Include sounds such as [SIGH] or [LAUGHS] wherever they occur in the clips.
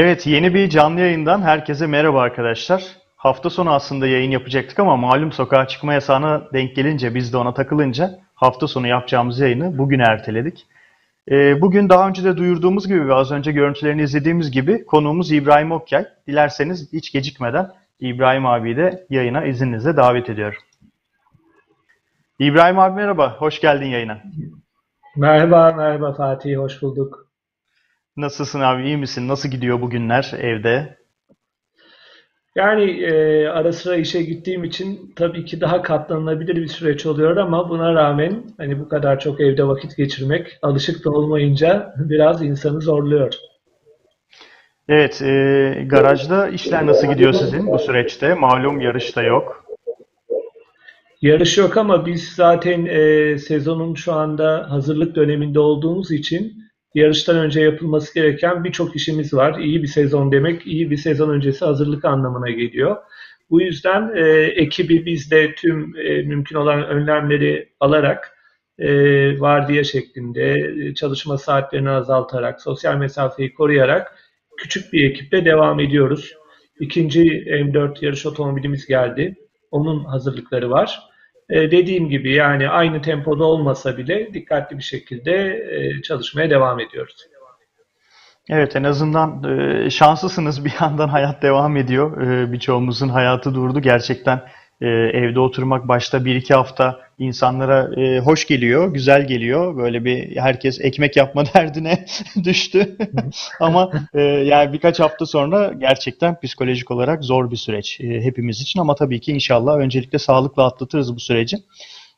Evet, yeni bir canlı yayından herkese merhaba arkadaşlar. Hafta sonu aslında yayın yapacaktık ama malum sokağa çıkma yasağına denk gelince biz de ona takılınca hafta sonu yapacağımız yayını bugün erteledik. Ee, bugün daha önce de duyurduğumuz gibi ve az önce görüntülerini izlediğimiz gibi konuğumuz İbrahim Okyay. Dilerseniz hiç gecikmeden İbrahim abi de yayına izninizle davet ediyorum. İbrahim abi merhaba, hoş geldin yayına. Merhaba, merhaba Fatih, hoş bulduk. Nasılsın abi, iyi misin? Nasıl gidiyor bugünler evde? Yani e, ara sıra işe gittiğim için tabii ki daha katlanılabilir bir süreç oluyor ama buna rağmen hani bu kadar çok evde vakit geçirmek alışık da olmayınca biraz insanı zorluyor. Evet, e, garajda işler nasıl gidiyor sizin bu süreçte? Malum yarış da yok. Yarış yok ama biz zaten e, sezonun şu anda hazırlık döneminde olduğumuz için yarıştan önce yapılması gereken birçok işimiz var. İyi bir sezon demek, iyi bir sezon öncesi hazırlık anlamına geliyor. Bu yüzden e, ekibi biz de tüm e, mümkün olan önlemleri alarak e, vardiya şeklinde e, çalışma saatlerini azaltarak, sosyal mesafeyi koruyarak küçük bir ekiple devam ediyoruz. İkinci M4 yarış otomobilimiz geldi. Onun hazırlıkları var. E, dediğim gibi yani aynı tempoda olmasa bile dikkatli bir şekilde e, çalışmaya devam ediyoruz. Evet en azından e, şanslısınız [LAUGHS] bir yandan hayat devam ediyor. Birçoğumuzun hayatı durdu. Gerçekten e, evde oturmak başta bir iki hafta insanlara e, hoş geliyor, güzel geliyor. Böyle bir herkes ekmek yapma [LAUGHS] derdine [LAUGHS] düştü. [LAUGHS] Ama e, yani birkaç hafta sonra gerçekten psikolojik olarak zor bir süreç e, hepimiz için. Ama tabii ki inşallah öncelikle sağlıkla atlatırız bu süreci.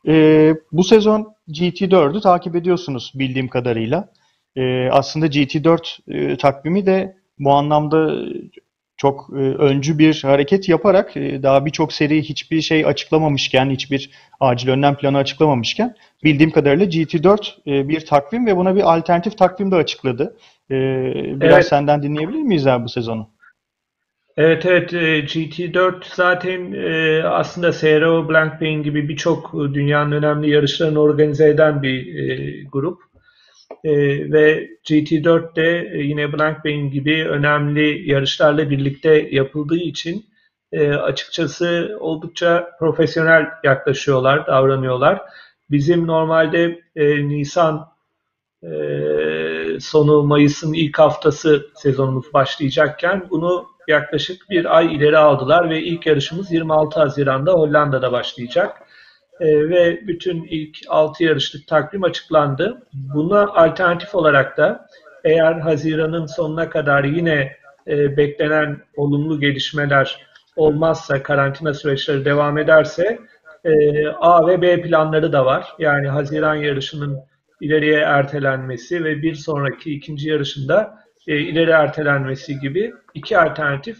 E, bu sezon GT4'ü takip ediyorsunuz bildiğim kadarıyla. E, aslında GT4 e, takvimi de bu anlamda çok e, öncü bir hareket yaparak e, daha birçok seri hiçbir şey açıklamamışken, hiçbir acil önlem planı açıklamamışken bildiğim kadarıyla GT4 e, bir takvim ve buna bir alternatif takvim de açıkladı. E, biraz evet. senden dinleyebilir miyiz abi bu sezonu? Evet evet e, GT4 zaten e, aslında SRO Blancpain gibi birçok dünyanın önemli yarışlarını organize eden bir e, grup. ve GT4 de yine Blancpain gibi önemli yarışlarla birlikte yapıldığı için açıkçası oldukça profesyonel yaklaşıyorlar, davranıyorlar. Bizim normalde Nisan sonu Mayıs'ın ilk haftası sezonumuz başlayacakken bunu yaklaşık bir ay ileri aldılar ve ilk yarışımız 26 Haziran'da Hollanda'da başlayacak. E, ve bütün ilk 6 yarışlık takvim açıklandı. Buna alternatif olarak da eğer Haziran'ın sonuna kadar yine e, beklenen olumlu gelişmeler olmazsa, karantina süreçleri devam ederse e, A ve B planları da var. Yani Haziran yarışının ileriye ertelenmesi ve bir sonraki ikinci yarışında ileri ertelenmesi gibi iki alternatif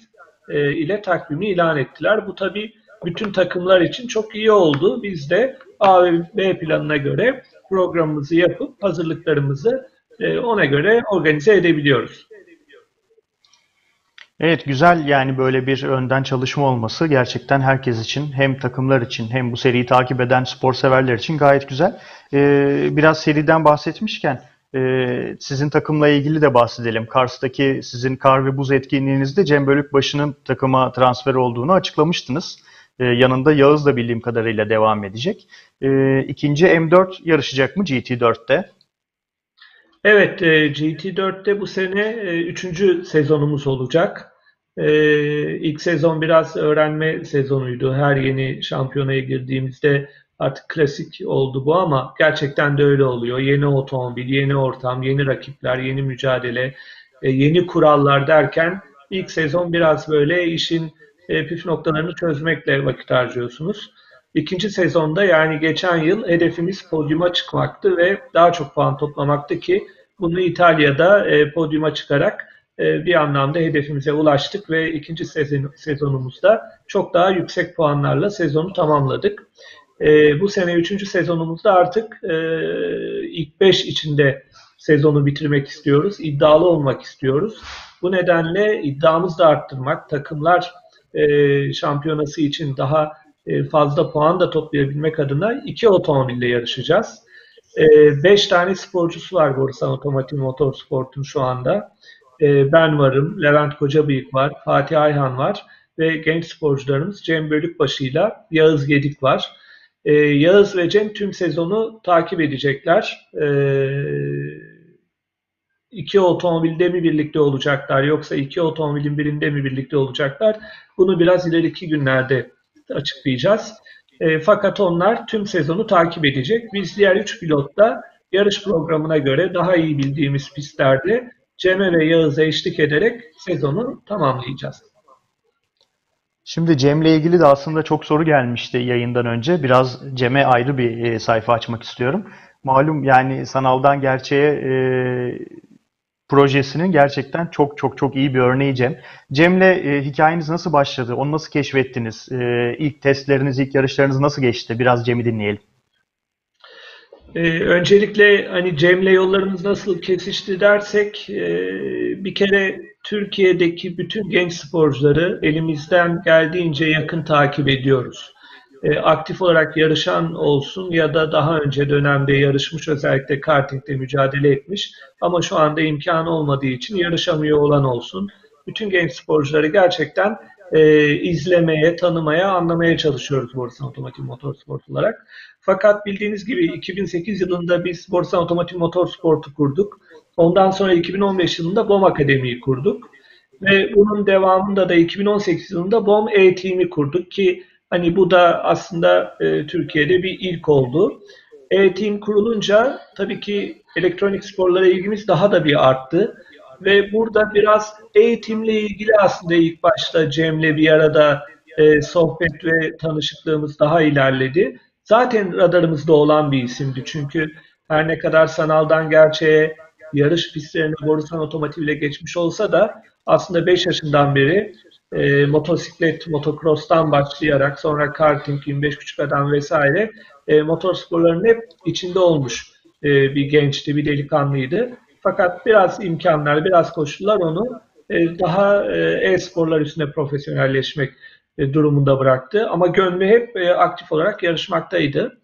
ile takvimi ilan ettiler. Bu tabi bütün takımlar için çok iyi oldu. Biz de A ve B planına göre programımızı yapıp hazırlıklarımızı e, ona göre organize edebiliyoruz. Evet güzel yani böyle bir önden çalışma olması gerçekten herkes için hem takımlar için hem bu seriyi takip eden spor severler için gayet güzel. Ee, biraz seriden bahsetmişken ee, sizin takımla ilgili de bahsedelim. Kars'taki sizin kar ve buz etkinliğinizde Cem Bölükbaşı'nın takıma transfer olduğunu açıklamıştınız. Ee, yanında Yağız da bildiğim kadarıyla devam edecek. Ee, ikinci M4 yarışacak mı GT4'te? Evet, e, GT4'te bu sene e, üçüncü sezonumuz olacak. E, ilk sezon biraz öğrenme sezonuydu. Her yeni şampiyonaya girdiğimizde Artık klasik oldu bu ama gerçekten de öyle oluyor. Yeni otomobil, yeni ortam, yeni rakipler, yeni mücadele, e, yeni kurallar derken ilk sezon biraz böyle işin e, püf noktalarını çözmekle vakit harcıyorsunuz. İkinci sezonda yani geçen yıl hedefimiz podyuma çıkmaktı ve daha çok puan toplamaktı ki bunu İtalya'da e, podyuma çıkarak bir anlamda hedefimize ulaştık ve ikinci sezon, sezonumuzda çok daha yüksek puanlarla sezonu tamamladık. E, bu sene 3. sezonumuzda artık e, ilk 5 içinde sezonu bitirmek istiyoruz. İddialı olmak istiyoruz. Bu nedenle iddiamızı da arttırmak, takımlar e, şampiyonası için daha e, fazla puan da toplayabilmek adına iki otomobille yarışacağız. 5 e, tane sporcusu var Borusan Otomotiv Motorsport'un şu anda. E, ben varım, Levent Kocabıyık var, Fatih Ayhan var ve genç sporcularımız Cem Bölükbaşı ile Yağız Gedik var. E, Yağız ve Cem tüm sezonu takip edecekler. E, iki otomobilde mi birlikte olacaklar yoksa iki otomobilin birinde mi birlikte olacaklar? Bunu biraz ileriki günlerde açıklayacağız. E, fakat onlar tüm sezonu takip edecek. Biz diğer üç pilotla yarış programına göre daha iyi bildiğimiz pistlerde Cem'e ve Yağız'a eşlik ederek sezonu tamamlayacağız. Şimdi Cem'le ilgili de aslında çok soru gelmişti yayından önce. Biraz Cem'e ayrı bir e, sayfa açmak istiyorum. Malum yani sanaldan gerçeğe e, projesinin gerçekten çok çok çok iyi bir örneği Cem. Cem'le e, hikayeniz nasıl başladı? Onu nasıl keşfettiniz? E, ilk testleriniz, ilk yarışlarınız nasıl geçti? Biraz Cem'i dinleyelim. Ee, öncelikle hani Cem'le yollarımız nasıl kesişti dersek e, bir kere Türkiye'deki bütün genç sporcuları elimizden geldiğince yakın takip ediyoruz. E, aktif olarak yarışan olsun ya da daha önce dönemde yarışmış özellikle kartingde mücadele etmiş ama şu anda imkanı olmadığı için yarışamıyor olan olsun. Bütün genç sporcuları gerçekten e, izlemeye, tanımaya, anlamaya çalışıyoruz Borsan Otomotiv Motorsport olarak. Fakat bildiğiniz gibi 2008 yılında biz Borsan Otomotiv Motorsport'u kurduk. Ondan sonra 2015 yılında BOM Akademi'yi kurduk. Ve bunun devamında da 2018 yılında BOM E-Team'i kurduk ki hani bu da aslında e, Türkiye'de bir ilk oldu. E-Team kurulunca tabii ki elektronik sporlara ilgimiz daha da bir arttı. Ve burada biraz eğitimle ilgili aslında ilk başta Cem'le bir arada e, sohbet ve tanışıklığımız daha ilerledi. Zaten radarımızda olan bir isimdi çünkü her ne kadar sanaldan gerçeğe yarış pistlerine Borusan Otomotiv ile geçmiş olsa da aslında 5 yaşından beri e, motosiklet, motocross'tan başlayarak sonra karting, 25.5 adam vesaire e, motorsporların hep içinde olmuş e, bir gençti, bir delikanlıydı. Fakat biraz imkanlar, biraz koşullar onu e, daha e, e-sporlar üstünde profesyonelleşmek e, durumunda bıraktı. Ama gönlü hep e, aktif olarak yarışmaktaydı.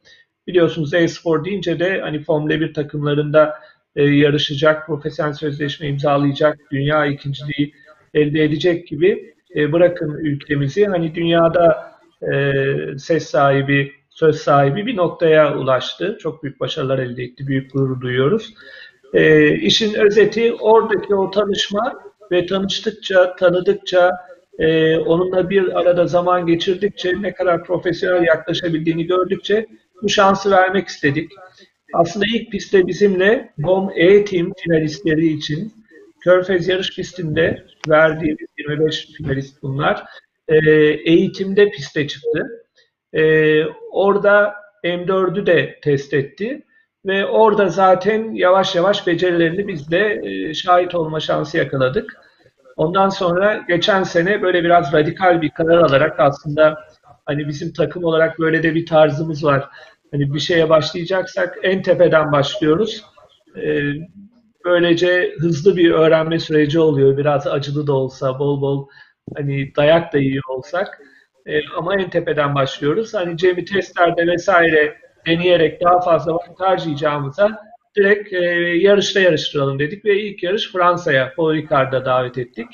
Biliyorsunuz e-spor deyince de hani Formula 1 takımlarında e, yarışacak, profesyonel sözleşme imzalayacak, dünya ikinciliği elde edecek gibi e, bırakın ülkemizi hani dünyada e, ses sahibi, söz sahibi bir noktaya ulaştı. Çok büyük başarılar elde etti, büyük gurur duyuyoruz. E, işin özeti oradaki o tanışma ve tanıştıkça, tanıdıkça, e, onunla bir arada zaman geçirdikçe, ne kadar profesyonel yaklaşabildiğini gördükçe bu şansı vermek istedik. Aslında ilk pistte bizimle GOM E-Team finalistleri için Körfez yarış pistinde verdiğimiz 25 finalist bunlar. E, eğitimde piste çıktı. E, orada M4'ü de test etti. Ve orada zaten yavaş yavaş becerilerini biz de e, şahit olma şansı yakaladık. Ondan sonra geçen sene böyle biraz radikal bir karar alarak aslında hani bizim takım olarak böyle de bir tarzımız var. Hani bir şeye başlayacaksak en tepeden başlıyoruz. Ee, böylece hızlı bir öğrenme süreci oluyor. Biraz acılı da olsa, bol bol hani dayak da yiyor olsak. Ee, ama en tepeden başlıyoruz. Hani Cem'i testlerde vesaire deneyerek daha fazla vakit harcayacağımıza direkt e, yarışta yarıştıralım dedik ve ilk yarış Fransa'ya, Paul Ricard'a davet ettik.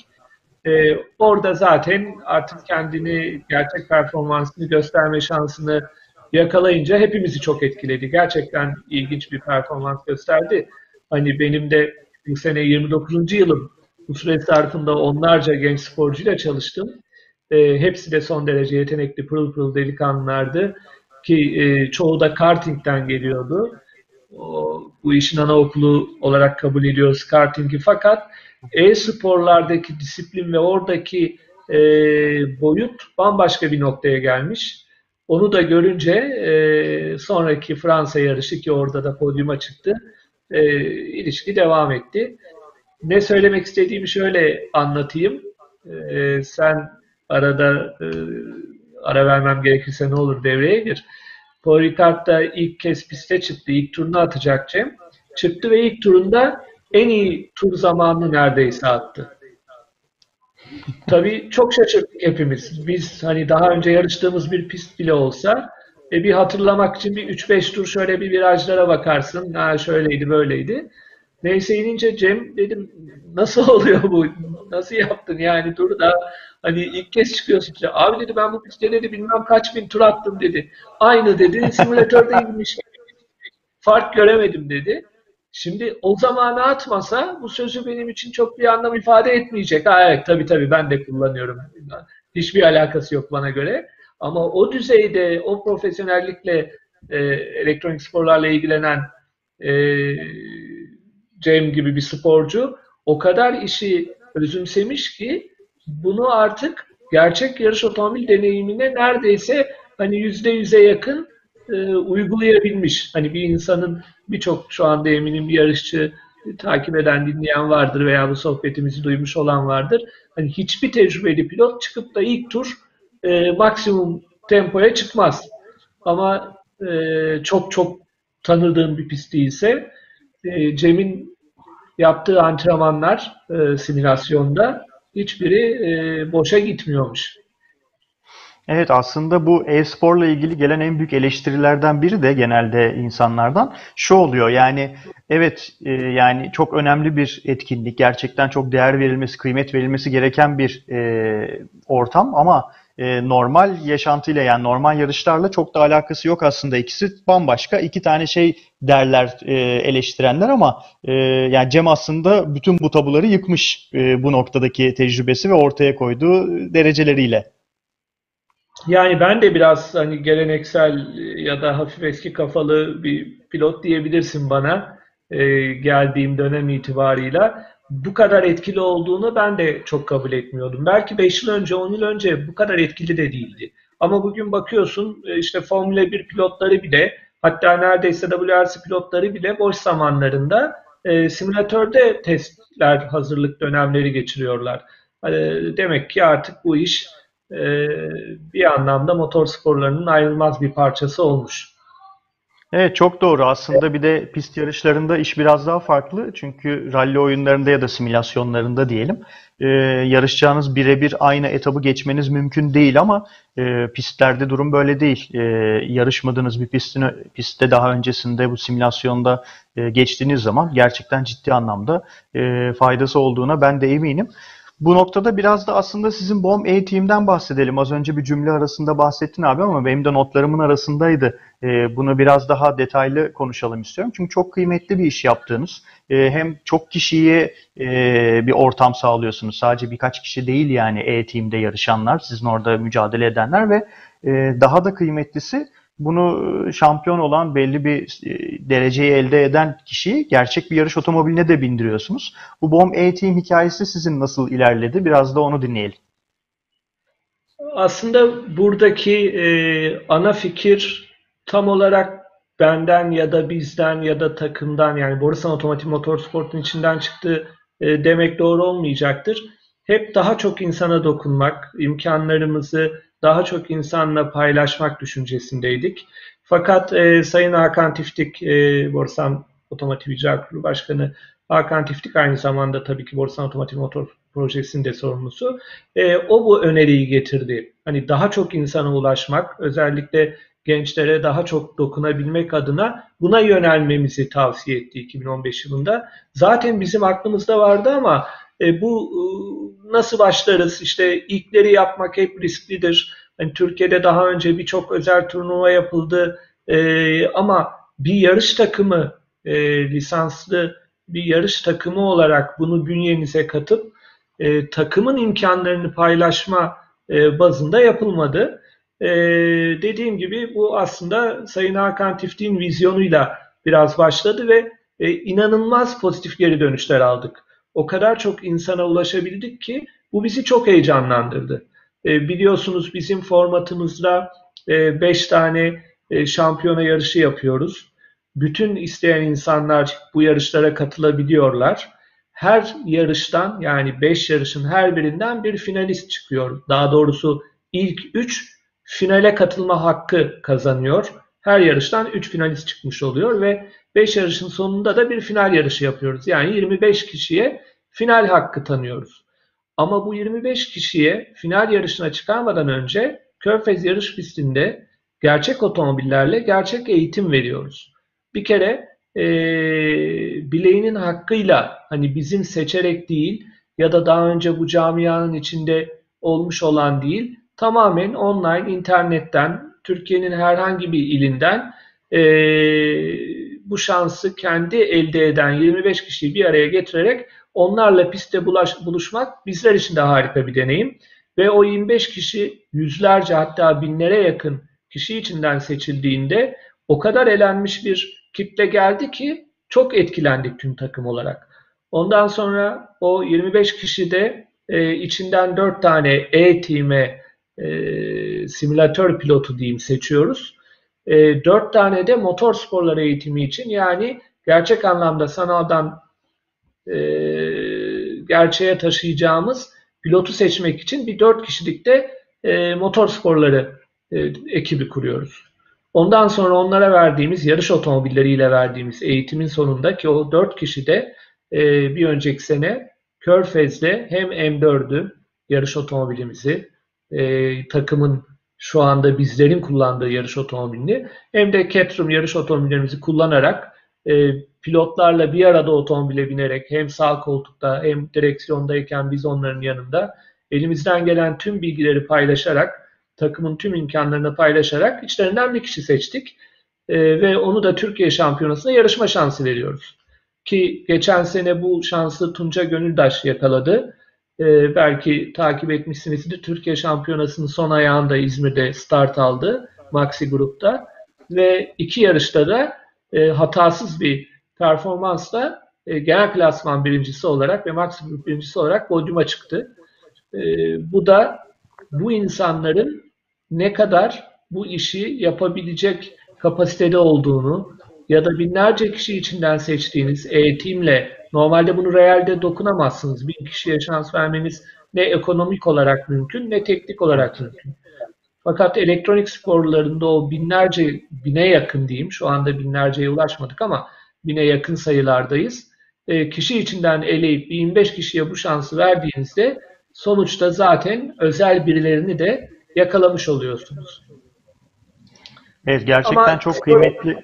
E, orada zaten artık kendini, gerçek performansını gösterme şansını yakalayınca hepimizi çok etkiledi. Gerçekten ilginç bir performans gösterdi. Hani benim de bu sene 29. yılım. Bu süre zarfında onlarca genç sporcuyla çalıştım. E, hepsi de son derece yetenekli, pırıl pırıl delikanlılardı. Ki e, çoğu da kartingden geliyordu. O, bu işin anaokulu olarak kabul ediyoruz kartingi. Fakat e-sporlardaki disiplin ve oradaki e, boyut bambaşka bir noktaya gelmiş. Onu da görünce e, sonraki Fransa yarışı ki orada da podyuma çıktı. E, ilişki devam etti. Ne söylemek istediğimi şöyle anlatayım. E, sen arada e, ara vermem gerekirse ne olur devreye gir. Paul Ricard da ilk kez piste çıktı. İlk turunu atacak Cem. Çıktı ve ilk turunda en iyi tur zamanını neredeyse attı. Tabii çok şaşırdık hepimiz. Biz hani daha önce yarıştığımız bir pist bile olsa e, bir hatırlamak için bir 3-5 tur şöyle bir virajlara bakarsın. Ha şöyleydi böyleydi. Neyse inince Cem dedim nasıl [LAUGHS] oluyor bu? Nasıl yaptın yani turu da hani ilk kez çıkıyorsun. Işte. Abi dedi ben bu pistte dedi bilmem kaç bin tur attım dedi. Aynı dedi [LAUGHS] simülatördeymiş. Fark göremedim dedi. Şimdi o zamanı atmasa bu sözü benim için çok bir anlam ifade etmeyecek. Ha, evet tabii tabii ben de kullanıyorum. Hiçbir alakası yok bana göre. Ama o düzeyde, o profesyonellikle e, elektronik sporlarla ilgilenen e, Cem gibi bir sporcu o kadar işi özümsemiş ki bunu artık gerçek yarış otomobil deneyimine neredeyse hani yüzde yüze yakın e, uygulayabilmiş. Hani bir insanın birçok şu anda eminim bir yarışçı takip eden, dinleyen vardır veya bu sohbetimizi duymuş olan vardır. Hani hiçbir tecrübeli pilot çıkıp da ilk tur e, maksimum tempoya çıkmaz. Ama e, çok çok tanıdığım bir pist değilse e, Cem'in yaptığı antrenmanlar e, simülasyonda hiçbiri e, boşa gitmiyormuş. Evet aslında bu e-sporla ilgili gelen en büyük eleştirilerden biri de genelde insanlardan şu oluyor yani evet e, yani çok önemli bir etkinlik gerçekten çok değer verilmesi kıymet verilmesi gereken bir e, ortam ama e, normal yaşantıyla yani normal yarışlarla çok da alakası yok aslında ikisi bambaşka iki tane şey derler e, eleştirenler ama e, yani Cem aslında bütün bu tabuları yıkmış e, bu noktadaki tecrübesi ve ortaya koyduğu dereceleriyle. Yani ben de biraz hani geleneksel ya da hafif eski kafalı bir pilot diyebilirsin bana e, geldiğim dönem itibarıyla. Bu kadar etkili olduğunu ben de çok kabul etmiyordum. Belki 5 yıl önce, 10 yıl önce bu kadar etkili de değildi. Ama bugün bakıyorsun e, işte Formula 1 pilotları bile hatta neredeyse WRC pilotları bile boş zamanlarında e, simülatörde testler, hazırlık dönemleri geçiriyorlar. E, demek ki artık bu iş e, bir anlamda motor sporlarının ayrılmaz bir parçası olmuş. Evet çok doğru. Aslında bir de pist yarışlarında iş biraz daha farklı. Çünkü rally oyunlarında ya da simülasyonlarında diyelim e, yarışacağınız birebir aynı etabı geçmeniz mümkün değil ama e, pistlerde durum böyle değil. E, yarışmadığınız bir pistin, pistte daha öncesinde bu simülasyonda e, geçtiğiniz zaman gerçekten ciddi anlamda e, faydası olduğuna ben de eminim. Bu noktada biraz da aslında sizin BOM eğitimden bahsedelim. Az önce bir cümle arasında bahsettin abi ama benim de notlarımın arasındaydı. Ee, bunu biraz daha detaylı konuşalım istiyorum. Çünkü çok kıymetli bir iş yaptığınız. Ee, hem çok kişiye e, bir ortam sağlıyorsunuz. Sadece birkaç kişi değil yani e-team'de yarışanlar, sizin orada mücadele edenler ve e, daha da kıymetlisi bunu e, şampiyon olan belli bir e, dereceyi elde eden kişiyi gerçek bir yarış otomobiline de bindiriyorsunuz. Bu Bomb A-Team hikayesi sizin nasıl ilerledi? Biraz da onu dinleyelim. Aslında buradaki e, ana fikir tam olarak benden ya da bizden ya da takımdan yani Borusan Otomotiv Motorsport'un içinden çıktı e, demek doğru olmayacaktır. Hep daha çok insana dokunmak, imkanlarımızı daha çok insanla paylaşmak düşüncesindeydik. Fakat e, Sayın Hakan Tiftik, e, Borsan Otomotiv İcra Kurulu Başkanı Hakan Tiftik aynı zamanda tabii ki Borsan Otomotiv Motor Projesi'nin de sorumlusu. E, o bu öneriyi getirdi. Hani daha çok insana ulaşmak, özellikle gençlere daha çok dokunabilmek adına buna yönelmemizi tavsiye etti 2015 yılında. Zaten bizim aklımızda vardı ama e, bu e, nasıl başlarız? İşte ilkleri yapmak hep risklidir. Yani Türkiye'de daha önce birçok özel turnuva yapıldı e, ama bir yarış takımı e, lisanslı bir yarış takımı olarak bunu bünyenize katıp e, takımın imkanlarını paylaşma e, bazında yapılmadı. E, dediğim gibi bu aslında Sayın Hakan Tiftik'in vizyonuyla biraz başladı ve e, inanılmaz pozitif geri dönüşler aldık o kadar çok insana ulaşabildik ki bu bizi çok heyecanlandırdı. E, biliyorsunuz bizim formatımızda 5 e, tane e, şampiyona yarışı yapıyoruz. Bütün isteyen insanlar bu yarışlara katılabiliyorlar. Her yarıştan yani 5 yarışın her birinden bir finalist çıkıyor. Daha doğrusu ilk 3 finale katılma hakkı kazanıyor. Her yarıştan 3 finalist çıkmış oluyor ve 5 yarışın sonunda da bir final yarışı yapıyoruz. Yani 25 kişiye final hakkı tanıyoruz. Ama bu 25 kişiye final yarışına çıkarmadan önce Körfez yarış pistinde gerçek otomobillerle gerçek eğitim veriyoruz. Bir kere e, bileğinin hakkıyla hani bizim seçerek değil ya da daha önce bu camianın içinde olmuş olan değil tamamen online internetten Türkiye'nin herhangi bir ilinden e, bu şansı kendi elde eden 25 kişiyi bir araya getirerek onlarla pistte bulaş, buluşmak bizler için de harika bir deneyim. Ve o 25 kişi yüzlerce hatta binlere yakın kişi içinden seçildiğinde o kadar elenmiş bir kitle geldi ki çok etkilendik tüm takım olarak. Ondan sonra o 25 kişi de e, içinden 4 tane E-Team'e e, simülatör pilotu diyeyim seçiyoruz. E, 4 tane de motor sporları eğitimi için yani gerçek anlamda sanaldan e, gerçeğe taşıyacağımız pilotu seçmek için bir 4 kişilik de e, motor sporları e, ekibi kuruyoruz. Ondan sonra onlara verdiğimiz yarış otomobilleriyle verdiğimiz eğitimin sonunda ki o 4 kişi de e, bir önceki sene Körfez'de hem M4'ü yarış otomobilimizi e, takımın şu anda bizlerin kullandığı yarış otomobilini hem de Caterham yarış otomobillerimizi kullanarak e, pilotlarla bir arada otomobile binerek hem sağ koltukta hem direksiyondayken biz onların yanında elimizden gelen tüm bilgileri paylaşarak takımın tüm imkanlarını paylaşarak içlerinden bir kişi seçtik. E, ve onu da Türkiye Şampiyonası'na yarışma şansı veriyoruz. Ki geçen sene bu şansı Tunca Gönüldaş yakaladı. E, belki takip etmişsinizdir. Türkiye Şampiyonası'nın son ayağında İzmir'de start aldı. Maxi grupta. Ve iki yarışta da e, hatasız bir performansla e, genel klasman birincisi olarak ve Maxi grup birincisi olarak podyuma çıktı. E, bu da bu insanların ne kadar bu işi yapabilecek kapasitede olduğunu ya da binlerce kişi içinden seçtiğiniz eğitimle normalde bunu realde dokunamazsınız. Bin kişiye şans vermeniz ne ekonomik olarak mümkün ne teknik olarak mümkün. Fakat elektronik sporlarında o binlerce, bine yakın diyeyim, şu anda binlerceye ulaşmadık ama bine yakın sayılardayız. E, kişi içinden eleyip 25 kişiye bu şansı verdiğinizde sonuçta zaten özel birilerini de yakalamış oluyorsunuz. Evet gerçekten Ama çok kıymetli.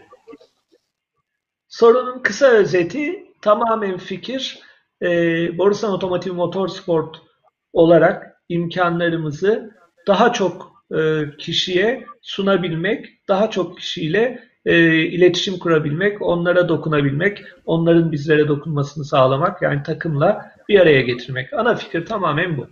Sorunun kısa özeti tamamen fikir e, Borusan Otomotiv Motorsport olarak imkanlarımızı daha çok e, kişiye sunabilmek, daha çok kişiyle e, iletişim kurabilmek, onlara dokunabilmek, onların bizlere dokunmasını sağlamak yani takımla bir araya getirmek. Ana fikir tamamen bu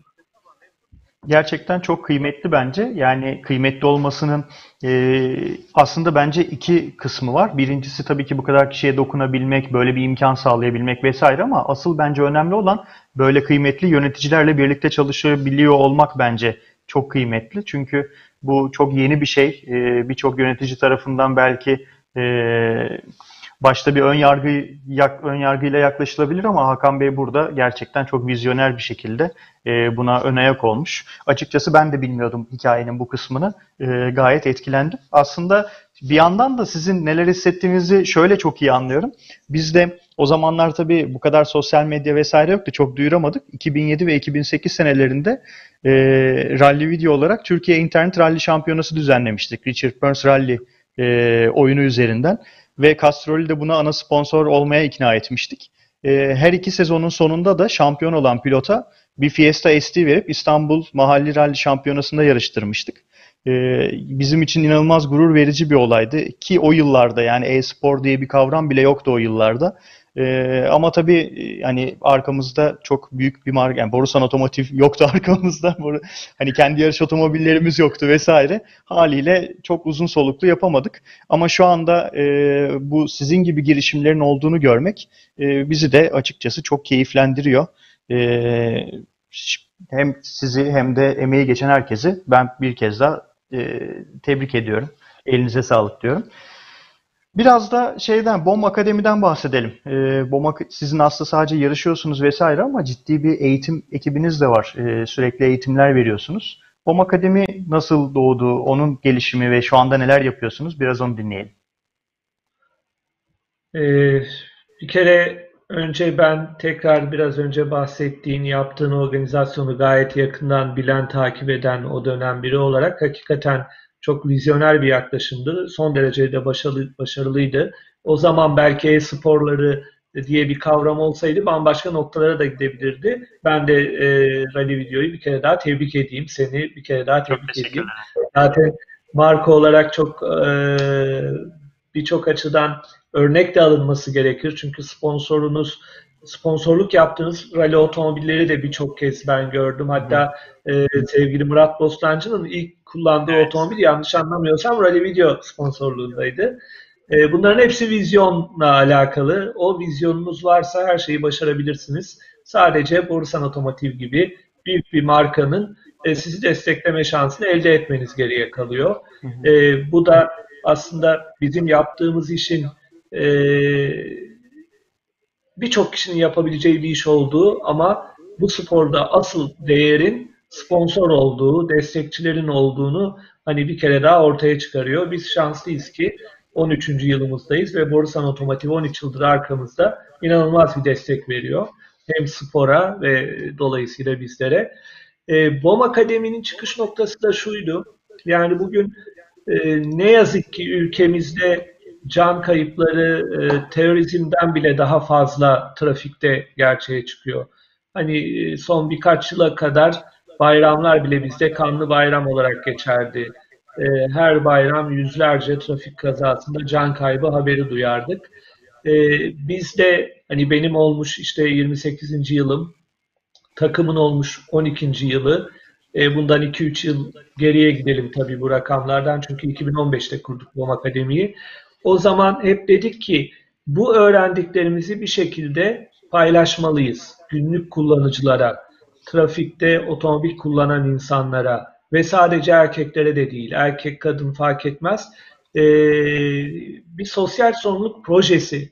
gerçekten çok kıymetli bence. Yani kıymetli olmasının e, aslında bence iki kısmı var. Birincisi tabii ki bu kadar kişiye dokunabilmek, böyle bir imkan sağlayabilmek vesaire ama asıl bence önemli olan böyle kıymetli yöneticilerle birlikte çalışabiliyor olmak bence çok kıymetli. Çünkü bu çok yeni bir şey. E, Birçok yönetici tarafından belki e, başta bir ön yargı yak, ön yargıyla yaklaşılabilir ama Hakan Bey burada gerçekten çok vizyoner bir şekilde e, buna ön ayak olmuş. Açıkçası ben de bilmiyordum hikayenin bu kısmını. E, gayet etkilendim. Aslında bir yandan da sizin neler hissettiğinizi şöyle çok iyi anlıyorum. Biz de o zamanlar tabii bu kadar sosyal medya vesaire yoktu. Çok duyuramadık. 2007 ve 2008 senelerinde e, rally video olarak Türkiye İnternet Rally Şampiyonası düzenlemiştik. Richard Burns Rally e, oyunu üzerinden ve Castrol'i de buna ana sponsor olmaya ikna etmiştik. E, her iki sezonun sonunda da şampiyon olan pilota bir Fiesta ST verip İstanbul Mahalli Rally Şampiyonası'nda yarıştırmıştık. E, bizim için inanılmaz gurur verici bir olaydı ki o yıllarda yani e-spor diye bir kavram bile yoktu o yıllarda. Ee, ama tabii hani arkamızda çok büyük bir marka, yani Borusan Otomotiv yoktu [LAUGHS] arkamızda. hani kendi yarış otomobillerimiz yoktu vesaire. Haliyle çok uzun soluklu yapamadık. Ama şu anda e, bu sizin gibi girişimlerin olduğunu görmek e, bizi de açıkçası çok keyiflendiriyor. E, hem sizi hem de emeği geçen herkesi ben bir kez daha e, tebrik ediyorum. Elinize sağlık diyorum. Biraz da şeyden BOM Akademi'den bahsedelim. Ee, BOM sizin aslında sadece yarışıyorsunuz vesaire ama ciddi bir eğitim ekibiniz de var. Ee, sürekli eğitimler veriyorsunuz. BOM Akademi nasıl doğdu? Onun gelişimi ve şu anda neler yapıyorsunuz? Biraz onu dinleyelim. Ee, bir kere önce ben tekrar biraz önce bahsettiğin, yaptığın organizasyonu gayet yakından bilen, takip eden o dönem biri olarak hakikaten çok vizyoner bir yaklaşımdı. Son derece de başarılı, başarılıydı. O zaman belki e-sporları diye bir kavram olsaydı bambaşka noktalara da gidebilirdi. Ben de e, rally videoyu bir kere daha tebrik edeyim. Seni bir kere daha tebrik edeyim. Zaten marka olarak çok e, birçok açıdan örnek de alınması gerekir. Çünkü sponsorunuz sponsorluk yaptığınız rally otomobilleri de birçok kez ben gördüm. Hatta e, sevgili Murat Bostancı'nın ilk kullandığı evet. otomobil yanlış anlamıyorsam rally video sponsorluğundaydı. E, bunların hepsi vizyonla alakalı. O vizyonunuz varsa her şeyi başarabilirsiniz. Sadece Borusan Otomotiv gibi büyük bir markanın e, sizi destekleme şansını elde etmeniz geriye kalıyor. E, bu da aslında bizim yaptığımız işin e, birçok kişinin yapabileceği bir iş olduğu ama bu sporda asıl değerin sponsor olduğu, destekçilerin olduğunu hani bir kere daha ortaya çıkarıyor. Biz şanslıyız ki 13. yılımızdayız ve Borusan Otomotiv 13 yıldır arkamızda inanılmaz bir destek veriyor. Hem spora ve dolayısıyla bizlere. E, BOM Akademi'nin çıkış noktası da şuydu. Yani bugün e, ne yazık ki ülkemizde can kayıpları e, terörizmden bile daha fazla trafikte gerçeğe çıkıyor. Hani e, son birkaç yıla kadar bayramlar bile bizde kanlı bayram olarak geçerdi. E, her bayram yüzlerce trafik kazasında can kaybı haberi duyardık. E, biz de hani benim olmuş işte 28. yılım, takımın olmuş 12. yılı. E, bundan 2-3 yıl geriye gidelim tabii bu rakamlardan çünkü 2015'te kurduk bu akademiyi. O zaman hep dedik ki bu öğrendiklerimizi bir şekilde paylaşmalıyız. Günlük kullanıcılara, trafikte otomobil kullanan insanlara ve sadece erkeklere de değil, erkek kadın fark etmez. Ee, bir sosyal sorumluluk projesi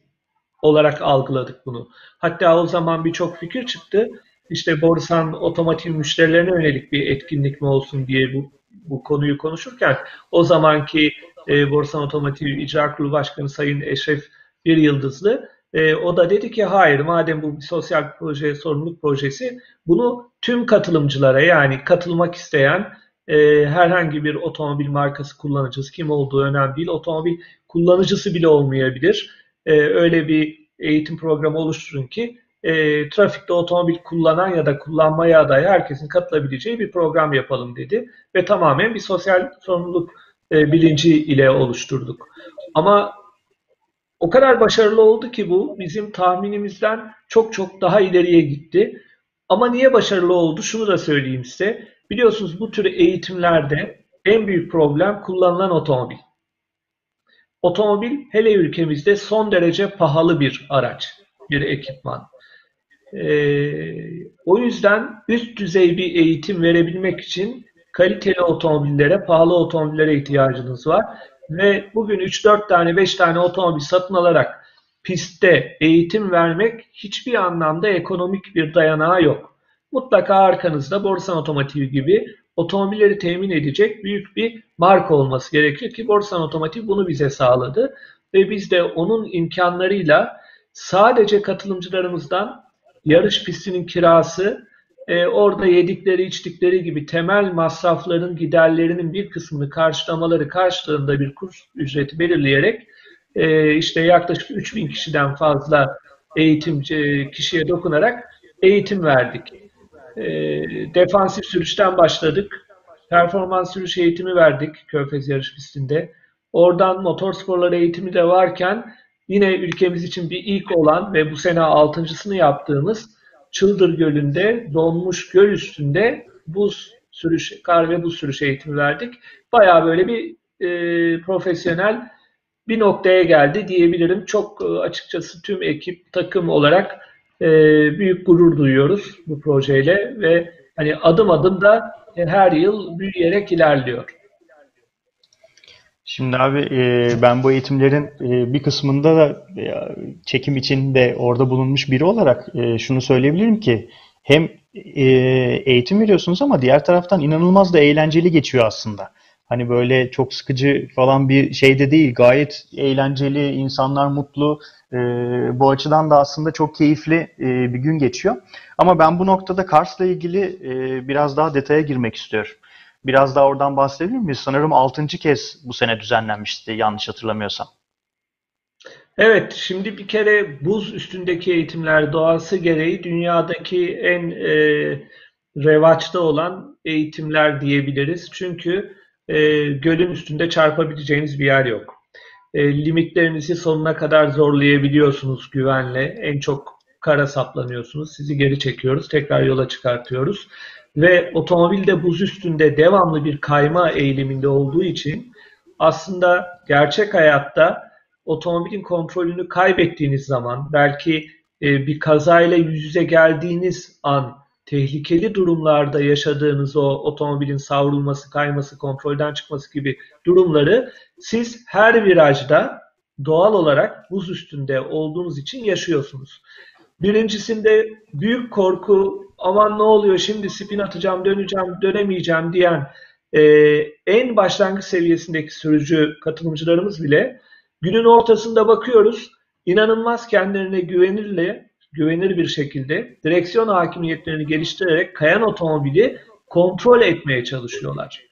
olarak algıladık bunu. Hatta o zaman birçok fikir çıktı. İşte Borsan otomotiv müşterilerine yönelik bir etkinlik mi olsun diye bu, bu konuyu konuşurken o zamanki e, Borsan Otomotiv İcra Kurulu Başkanı Sayın Eşref Bir Yıldızlı e, o da dedi ki hayır madem bu bir sosyal proje, sorumluluk projesi bunu tüm katılımcılara yani katılmak isteyen e, herhangi bir otomobil markası kullanıcısı kim olduğu önemli değil. Otomobil kullanıcısı bile olmayabilir. E, öyle bir eğitim programı oluşturun ki e, trafikte otomobil kullanan ya da kullanmaya aday herkesin katılabileceği bir program yapalım dedi. Ve tamamen bir sosyal sorumluluk e, bilinci ile oluşturduk. Ama o kadar başarılı oldu ki bu bizim tahminimizden çok çok daha ileriye gitti. Ama niye başarılı oldu? Şunu da söyleyeyim size. Biliyorsunuz bu tür eğitimlerde en büyük problem kullanılan otomobil. Otomobil hele ülkemizde son derece pahalı bir araç, bir ekipman. Ee, o yüzden üst düzey bir eğitim verebilmek için kaliteli otomobillere, pahalı otomobillere ihtiyacınız var ve bugün 3-4 tane 5 tane otomobil satın alarak pistte eğitim vermek hiçbir anlamda ekonomik bir dayanağı yok. Mutlaka arkanızda Borsan Otomotiv gibi otomobilleri temin edecek büyük bir marka olması gerekiyor ki Borsan Otomotiv bunu bize sağladı ve biz de onun imkanlarıyla sadece katılımcılarımızdan yarış pistinin kirası, e, orada yedikleri içtikleri gibi temel masrafların giderlerinin bir kısmını karşılamaları karşılığında bir kurs ücreti belirleyerek e, işte yaklaşık 3000 kişiden fazla eğitimci kişiye dokunarak eğitim verdik. E, defansif sürüşten başladık. Performans sürüş eğitimi verdik Körfez yarış pistinde. Oradan motorsporları eğitimi de varken yine ülkemiz için bir ilk olan ve bu sene altıncısını yaptığımız Çıldır Gölü'nde donmuş göl üstünde buz sürüş, kar ve buz sürüş eğitimi verdik. Baya böyle bir e, profesyonel bir noktaya geldi diyebilirim. Çok e, açıkçası tüm ekip, takım olarak e, büyük gurur duyuyoruz bu projeyle ve hani adım adım da her yıl büyüyerek ilerliyor. Şimdi abi e, ben bu eğitimlerin e, bir kısmında da e, çekim için de orada bulunmuş biri olarak e, şunu söyleyebilirim ki hem e, eğitim veriyorsunuz ama diğer taraftan inanılmaz da eğlenceli geçiyor aslında. Hani böyle çok sıkıcı falan bir şey de değil. Gayet eğlenceli, insanlar mutlu. E, bu açıdan da aslında çok keyifli e, bir gün geçiyor. Ama ben bu noktada Kars'la ilgili e, biraz daha detaya girmek istiyorum. Biraz daha oradan bahsedebilir miyiz? Sanırım 6. kez bu sene düzenlenmişti yanlış hatırlamıyorsam. Evet, şimdi bir kere buz üstündeki eğitimler doğası gereği dünyadaki en e, revaçta olan eğitimler diyebiliriz. Çünkü e, gölün üstünde çarpabileceğiniz bir yer yok. E, limitlerinizi sonuna kadar zorlayabiliyorsunuz güvenle. En çok kara saplanıyorsunuz. Sizi geri çekiyoruz. Tekrar yola çıkartıyoruz ve otomobilde buz üstünde devamlı bir kayma eğiliminde olduğu için aslında gerçek hayatta otomobilin kontrolünü kaybettiğiniz zaman belki e, bir kazayla yüz yüze geldiğiniz an tehlikeli durumlarda yaşadığınız o otomobilin savrulması, kayması, kontrolden çıkması gibi durumları siz her virajda doğal olarak buz üstünde olduğunuz için yaşıyorsunuz. Birincisinde büyük korku, aman ne oluyor şimdi spin atacağım, döneceğim, dönemeyeceğim diyen e, en başlangıç seviyesindeki sürücü katılımcılarımız bile günün ortasında bakıyoruz inanılmaz kendilerine güvenirle güvenir bir şekilde direksiyon hakimiyetlerini geliştirerek kayan otomobili kontrol etmeye çalışıyorlar.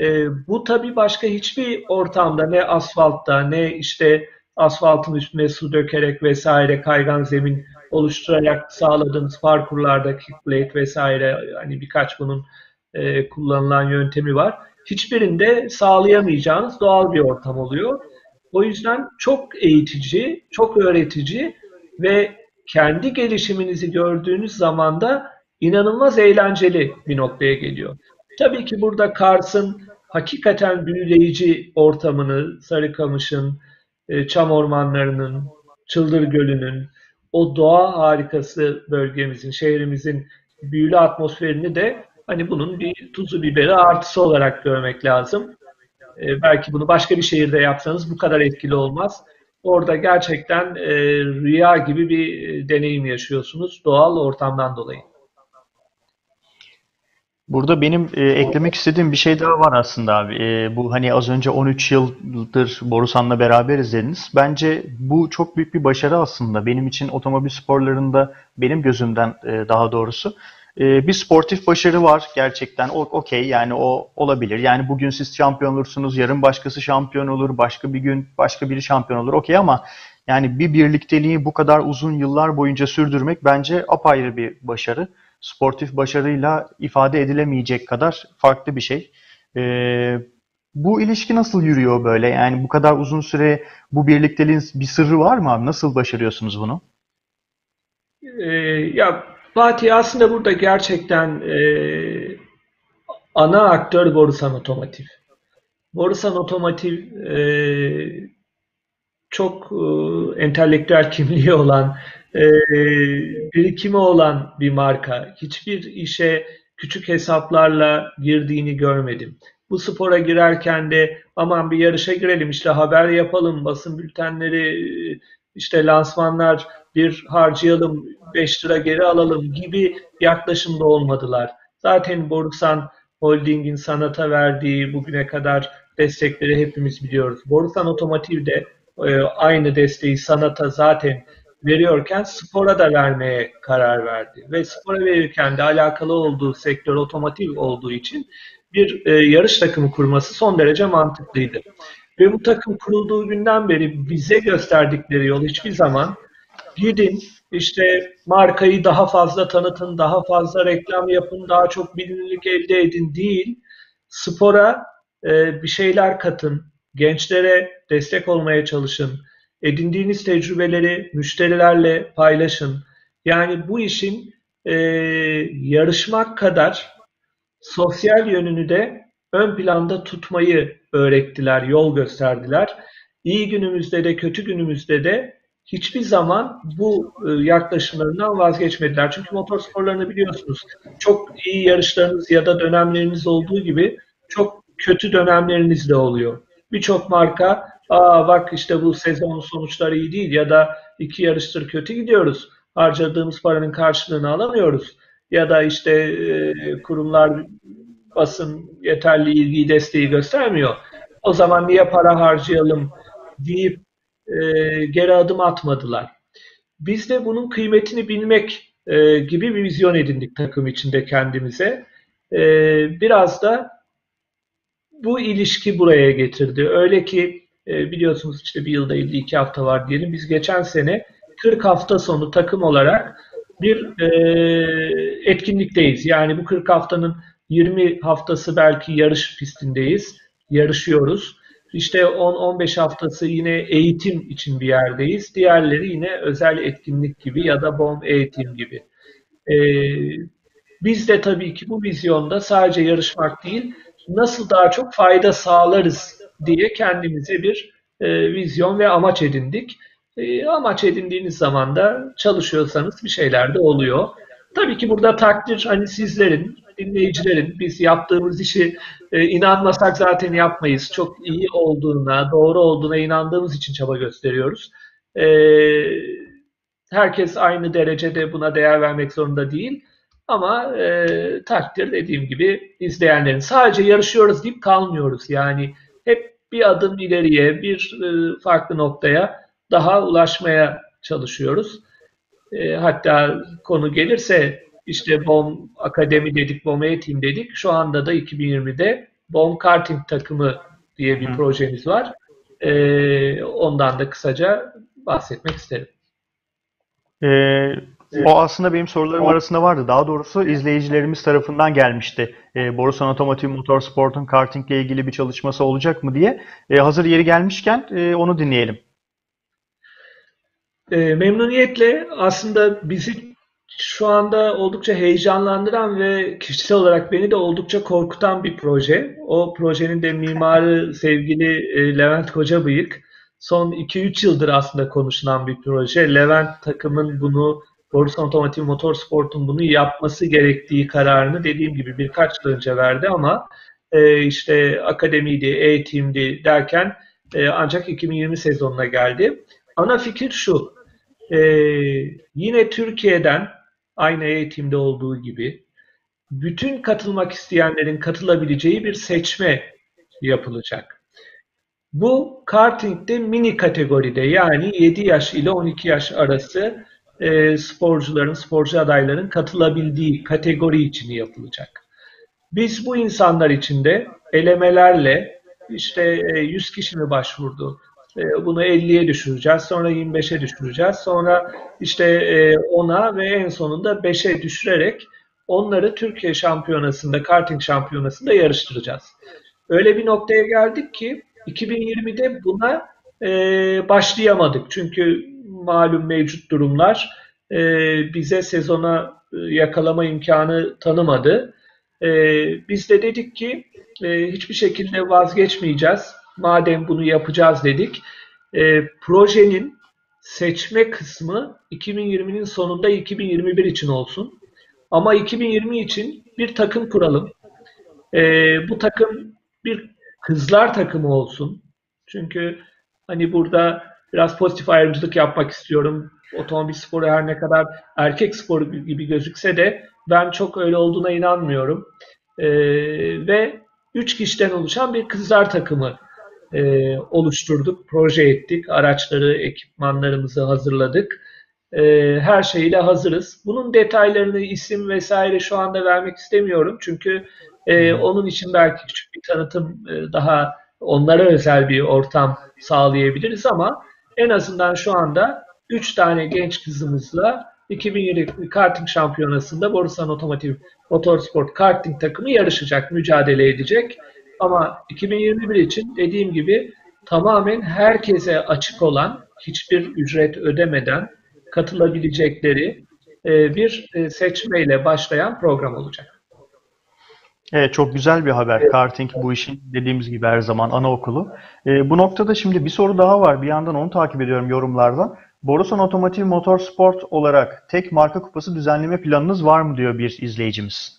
E, bu tabii başka hiçbir ortamda ne asfaltta ne işte asfaltın üstüne su dökerek vesaire kaygan zemin oluşturarak sağladığımız parkurlarda kickblade vesaire hani birkaç bunun e, kullanılan yöntemi var. Hiçbirinde sağlayamayacağınız doğal bir ortam oluyor. O yüzden çok eğitici, çok öğretici ve kendi gelişiminizi gördüğünüz zaman da inanılmaz eğlenceli bir noktaya geliyor. Tabii ki burada Kars'ın hakikaten büyüleyici ortamını, Sarıkamış'ın, çam ormanlarının, Çıldır Gölü'nün, o doğa harikası bölgemizin, şehrimizin büyülü atmosferini de hani bunun bir tuzu biberi artısı olarak görmek lazım. Ee, belki bunu başka bir şehirde yapsanız bu kadar etkili olmaz. Orada gerçekten e, rüya gibi bir e, deneyim yaşıyorsunuz doğal ortamdan dolayı. Burada benim e, eklemek istediğim bir şey daha var aslında abi. E, bu hani az önce 13 yıldır Borusan'la beraber izlediniz. Bence bu çok büyük bir başarı aslında. Benim için otomobil sporlarında benim gözümden e, daha doğrusu. E, bir sportif başarı var gerçekten. O okey yani o olabilir. Yani bugün siz şampiyon olursunuz, yarın başkası şampiyon olur, başka bir gün başka biri şampiyon olur. Okey ama yani bir birlikteliği bu kadar uzun yıllar boyunca sürdürmek bence apayrı bir başarı sportif başarıyla ifade edilemeyecek kadar farklı bir şey. Ee, bu ilişki nasıl yürüyor böyle? Yani bu kadar uzun süre bu birlikteliğin bir sırrı var mı? Nasıl başarıyorsunuz bunu? Ee, ya Fatih aslında burada gerçekten e, ana aktör Borusan Otomotiv. Borusan Otomotiv e, çok e, entelektüel kimliği olan e, birikimi olan bir marka. Hiçbir işe küçük hesaplarla girdiğini görmedim. Bu spora girerken de aman bir yarışa girelim işte haber yapalım, basın bültenleri, işte lansmanlar bir harcayalım, 5 lira geri alalım gibi yaklaşımda olmadılar. Zaten Borusan Holding'in sanata verdiği bugüne kadar destekleri hepimiz biliyoruz. Borusan Otomotiv de e, aynı desteği sanata zaten veriyorken spora da vermeye karar verdi. Ve spora verirken de alakalı olduğu sektör otomotiv olduğu için bir e, yarış takımı kurması son derece mantıklıydı. Ve bu takım kurulduğu günden beri bize gösterdikleri yol hiçbir zaman gidin işte markayı daha fazla tanıtın, daha fazla reklam yapın, daha çok bilinirlik elde edin değil. Spora e, bir şeyler katın, gençlere destek olmaya çalışın, edindiğiniz tecrübeleri müşterilerle paylaşın. Yani bu işin e, yarışmak kadar sosyal yönünü de ön planda tutmayı öğrettiler, yol gösterdiler. İyi günümüzde de kötü günümüzde de hiçbir zaman bu e, yaklaşımlarından vazgeçmediler. Çünkü motor sporlarını biliyorsunuz. Çok iyi yarışlarınız ya da dönemleriniz olduğu gibi çok kötü dönemleriniz de oluyor. Birçok marka aa bak işte bu sezon sonuçları iyi değil ya da iki yarıştır kötü gidiyoruz. Harcadığımız paranın karşılığını alamıyoruz. Ya da işte e, kurumlar basın yeterli ilgiyi desteği göstermiyor. O zaman niye para harcayalım deyip e, geri adım atmadılar. Biz de bunun kıymetini bilmek e, gibi bir vizyon edindik takım içinde kendimize. E, biraz da bu ilişki buraya getirdi. Öyle ki e, biliyorsunuz işte bir yılda 52 hafta var diyelim. Biz geçen sene 40 hafta sonu takım olarak bir e, etkinlikteyiz. Yani bu 40 haftanın 20 haftası belki yarış pistindeyiz. Yarışıyoruz. İşte 10-15 haftası yine eğitim için bir yerdeyiz. Diğerleri yine özel etkinlik gibi ya da bomb eğitim gibi. Ee, biz de tabii ki bu vizyonda sadece yarışmak değil, nasıl daha çok fayda sağlarız diye kendimize bir e, vizyon ve amaç edindik. E, amaç edindiğiniz zaman da çalışıyorsanız bir şeyler de oluyor. Tabii ki burada takdir hani sizlerin, dinleyicilerin biz yaptığımız işi e, inanmasak zaten yapmayız. Çok iyi olduğuna, doğru olduğuna inandığımız için çaba gösteriyoruz. E, herkes aynı derecede buna değer vermek zorunda değil. Ama e, takdir dediğim gibi izleyenlerin sadece yarışıyoruz deyip kalmıyoruz. Yani bir adım ileriye, bir e, farklı noktaya daha ulaşmaya çalışıyoruz. E, hatta konu gelirse işte BOM Akademi dedik, BOM Eğitim dedik. Şu anda da 2020'de BOM Karting takımı diye bir projemiz var. E, ondan da kısaca bahsetmek isterim. Ee, o aslında benim sorularım arasında vardı. Daha doğrusu izleyicilerimiz tarafından gelmişti. Ee, Borusan Otomotiv Motorsport'un karting ile ilgili bir çalışması olacak mı diye. Ee, hazır yeri gelmişken e, onu dinleyelim. E, memnuniyetle aslında bizi şu anda oldukça heyecanlandıran ve kişisel olarak beni de oldukça korkutan bir proje. O projenin de mimarı sevgili e, Levent Kocabıyık. Son 2-3 yıldır aslında konuşulan bir proje. Levent takımın bunu Borusan Otomotiv Motorsport'un bunu yapması gerektiği kararını dediğim gibi birkaç yıl önce verdi ama e, işte akademiydi, eğitimdi derken e, ancak 2020 sezonuna geldi. Ana fikir şu, e, yine Türkiye'den aynı eğitimde olduğu gibi bütün katılmak isteyenlerin katılabileceği bir seçme yapılacak. Bu kartingde mini kategoride yani 7 yaş ile 12 yaş arası e, sporcuların, sporcu adayların katılabildiği kategori için yapılacak. Biz bu insanlar için de elemelerle işte e, 100 kişi mi başvurdu, e, bunu 50'ye düşüreceğiz, sonra 25'e düşüreceğiz, sonra işte e, 10'a ve en sonunda 5'e düşürerek onları Türkiye şampiyonasında, karting şampiyonasında yarıştıracağız. Öyle bir noktaya geldik ki 2020'de buna e, başlayamadık. Çünkü malum mevcut durumlar e, bize sezona e, yakalama imkanı tanımadı. E, biz de dedik ki e, hiçbir şekilde vazgeçmeyeceğiz. Madem bunu yapacağız dedik. E, projenin seçme kısmı 2020'nin sonunda 2021 için olsun. Ama 2020 için bir takım kuralım. E, bu takım bir kızlar takımı olsun. Çünkü hani burada biraz pozitif ayrımcılık yapmak istiyorum. Otomobil sporu her ne kadar erkek sporu gibi gözükse de ben çok öyle olduğuna inanmıyorum. Ee, ve üç kişiden oluşan bir kızlar takımı e, oluşturduk, proje ettik. Araçları, ekipmanlarımızı hazırladık. E, her şeyle hazırız. Bunun detaylarını, isim vesaire şu anda vermek istemiyorum. Çünkü e, onun için belki küçük bir tanıtım e, daha onlara özel bir ortam sağlayabiliriz ama en azından şu anda 3 tane genç kızımızla 2020 karting şampiyonasında Borusan Otomotiv Motorsport karting takımı yarışacak, mücadele edecek. Ama 2021 için dediğim gibi tamamen herkese açık olan, hiçbir ücret ödemeden katılabilecekleri e, bir e, seçmeyle başlayan program olacak. Evet çok güzel bir haber. Karting bu işin dediğimiz gibi her zaman anaokulu. E, bu noktada şimdi bir soru daha var. Bir yandan onu takip ediyorum yorumlardan. Borusan Otomotiv Motorsport olarak tek marka kupası düzenleme planınız var mı diyor bir izleyicimiz.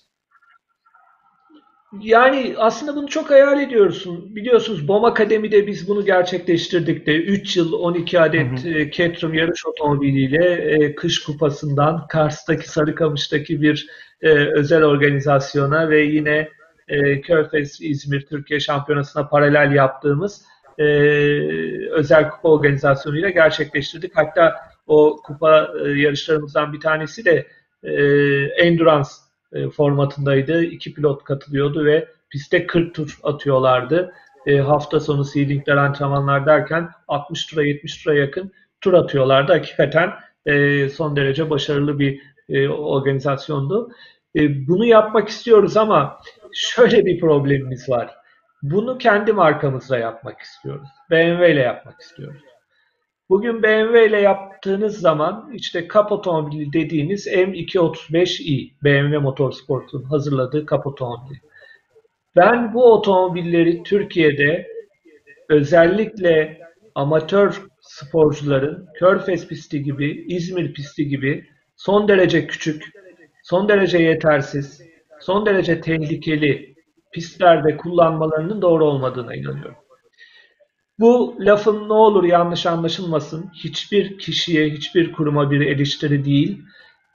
Yani aslında bunu çok hayal ediyorsun. Biliyorsunuz BOM Akademi'de biz bunu gerçekleştirdik de 3 yıl 12 adet hı hı. E, Caterham yarış otomobiliyle e, kış kupasından Kars'taki Sarıkamış'taki bir e, özel organizasyona ve yine e, Körfez İzmir Türkiye Şampiyonası'na paralel yaptığımız e, özel kupa organizasyonuyla gerçekleştirdik. Hatta o kupa e, yarışlarımızdan bir tanesi de e, Endurance e, formatındaydı. İki pilot katılıyordu ve pistte 40 tur atıyorlardı. E, hafta sonu seedingler, antrenmanlar derken 60 tura 70 tura yakın tur atıyorlardı. Hakikaten e, son derece başarılı bir e, organizasyondu. E, bunu yapmak istiyoruz ama şöyle bir problemimiz var. Bunu kendi markamızla yapmak istiyoruz. BMW ile yapmak istiyoruz. Bugün BMW ile yaptığınız zaman işte kap otomobili dediğiniz M235i BMW Motorsport'un hazırladığı kap otomobili. Ben bu otomobilleri Türkiye'de özellikle amatör sporcuların Körfez pisti gibi, İzmir pisti gibi son derece küçük, son derece yetersiz, son derece tehlikeli pistlerde kullanmalarının doğru olmadığına inanıyorum. Bu lafın ne olur yanlış anlaşılmasın. Hiçbir kişiye, hiçbir kuruma bir eleştiri değil.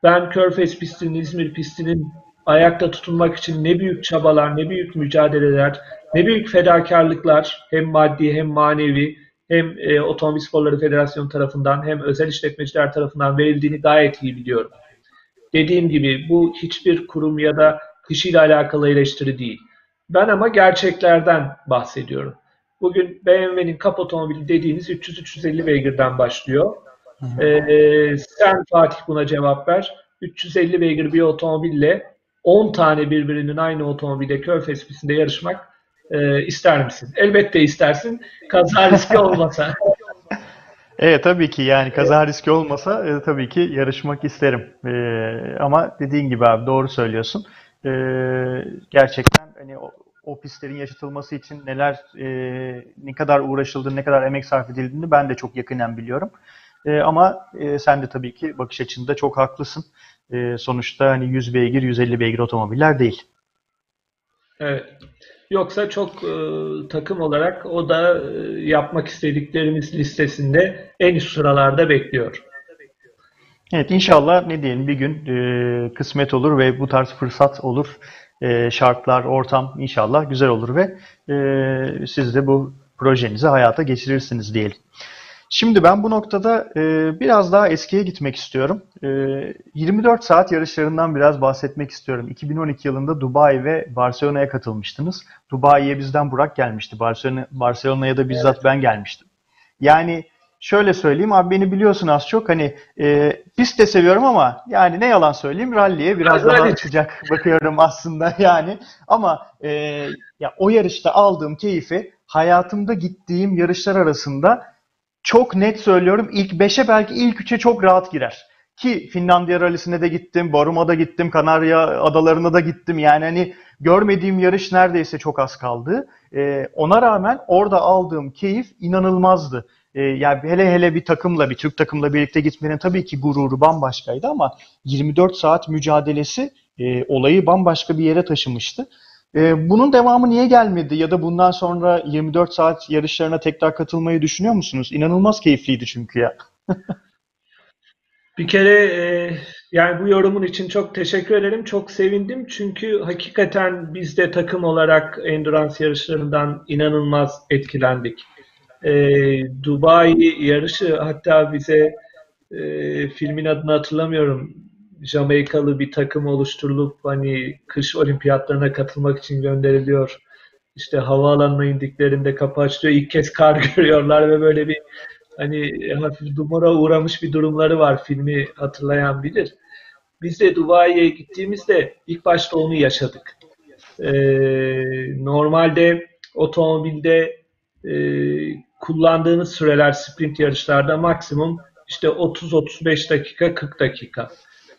Ben Körfez pistinin, İzmir pistinin ayakta tutunmak için ne büyük çabalar, ne büyük mücadeleler, ne büyük fedakarlıklar hem maddi hem manevi hem e, Otomobil Sporları Federasyonu tarafından hem özel işletmeciler tarafından verildiğini gayet iyi biliyorum. Dediğim gibi bu hiçbir kurum ya da kişiyle alakalı eleştiri değil. Ben ama gerçeklerden bahsediyorum. Bugün BMW'nin kap otomobili dediğiniz 300-350 beygirden başlıyor. Ee, sen Fatih buna cevap ver. 350 beygir bir otomobille 10 tane birbirinin aynı otomobilde Körfez pistinde yarışmak e, ister misin? Elbette istersin. Kaza riski olmasa. [LAUGHS] Evet tabii ki yani kaza riski olmasa e, tabii ki yarışmak isterim. E, ama dediğin gibi abi doğru söylüyorsun. E, gerçekten hani o, o pistlerin yaşatılması için neler e, ne kadar uğraşıldığını, ne kadar emek sarf edildiğini ben de çok yakinen biliyorum. E, ama e, sen de tabii ki bakış açında çok haklısın. E, sonuçta hani 100 beygir, 150 beygir otomobiller değil. Evet. Yoksa çok e, takım olarak o da e, yapmak istediklerimiz listesinde en üst sıralarda bekliyor. Evet inşallah ne diyelim bir gün e, kısmet olur ve bu tarz fırsat olur. E, şartlar, ortam inşallah güzel olur ve e, siz de bu projenizi hayata geçirirsiniz diyelim. Şimdi ben bu noktada e, biraz daha eskiye gitmek istiyorum. E, 24 saat yarışlarından biraz bahsetmek istiyorum. 2012 yılında Dubai ve Barcelona'ya katılmıştınız. Dubai'ye bizden Burak gelmişti. Barcelona, Barcelona'ya da bizzat evet. ben gelmiştim. Yani şöyle söyleyeyim abi beni biliyorsun az çok hani e, pist de seviyorum ama yani ne yalan söyleyeyim ralliye biraz daha sıcak [LAUGHS] bakıyorum aslında yani. Ama e, ya o yarışta aldığım keyfi hayatımda gittiğim yarışlar arasında çok net söylüyorum ilk 5'e belki ilk 3'e çok rahat girer. Ki Finlandiya rallisine de gittim, Borum'a gittim, Kanarya adalarına da gittim. Yani hani görmediğim yarış neredeyse çok az kaldı. Ee, ona rağmen orada aldığım keyif inanılmazdı. Ee, yani hele hele bir takımla, bir Türk takımla birlikte gitmenin tabii ki gururu bambaşkaydı ama 24 saat mücadelesi e, olayı bambaşka bir yere taşımıştı. Ee, bunun devamı niye gelmedi ya da bundan sonra 24 saat yarışlarına tekrar katılmayı düşünüyor musunuz? İnanılmaz keyifliydi çünkü ya. [LAUGHS] bir kere e, yani bu yorumun için çok teşekkür ederim. Çok sevindim çünkü hakikaten biz de takım olarak endurance yarışlarından inanılmaz etkilendik. E, Dubai yarışı hatta bize e, filmin adını hatırlamıyorum Jamaikalı bir takım oluşturulup hani kış olimpiyatlarına katılmak için gönderiliyor. İşte havaalanına indiklerinde kapı açılıyor. ilk kez kar [LAUGHS] görüyorlar ve böyle bir hani hafif dumura uğramış bir durumları var filmi hatırlayan bilir. Biz de Dubai'ye gittiğimizde ilk başta onu yaşadık. Ee, normalde otomobilde e, kullandığınız süreler sprint yarışlarda maksimum işte 30-35 dakika 40 dakika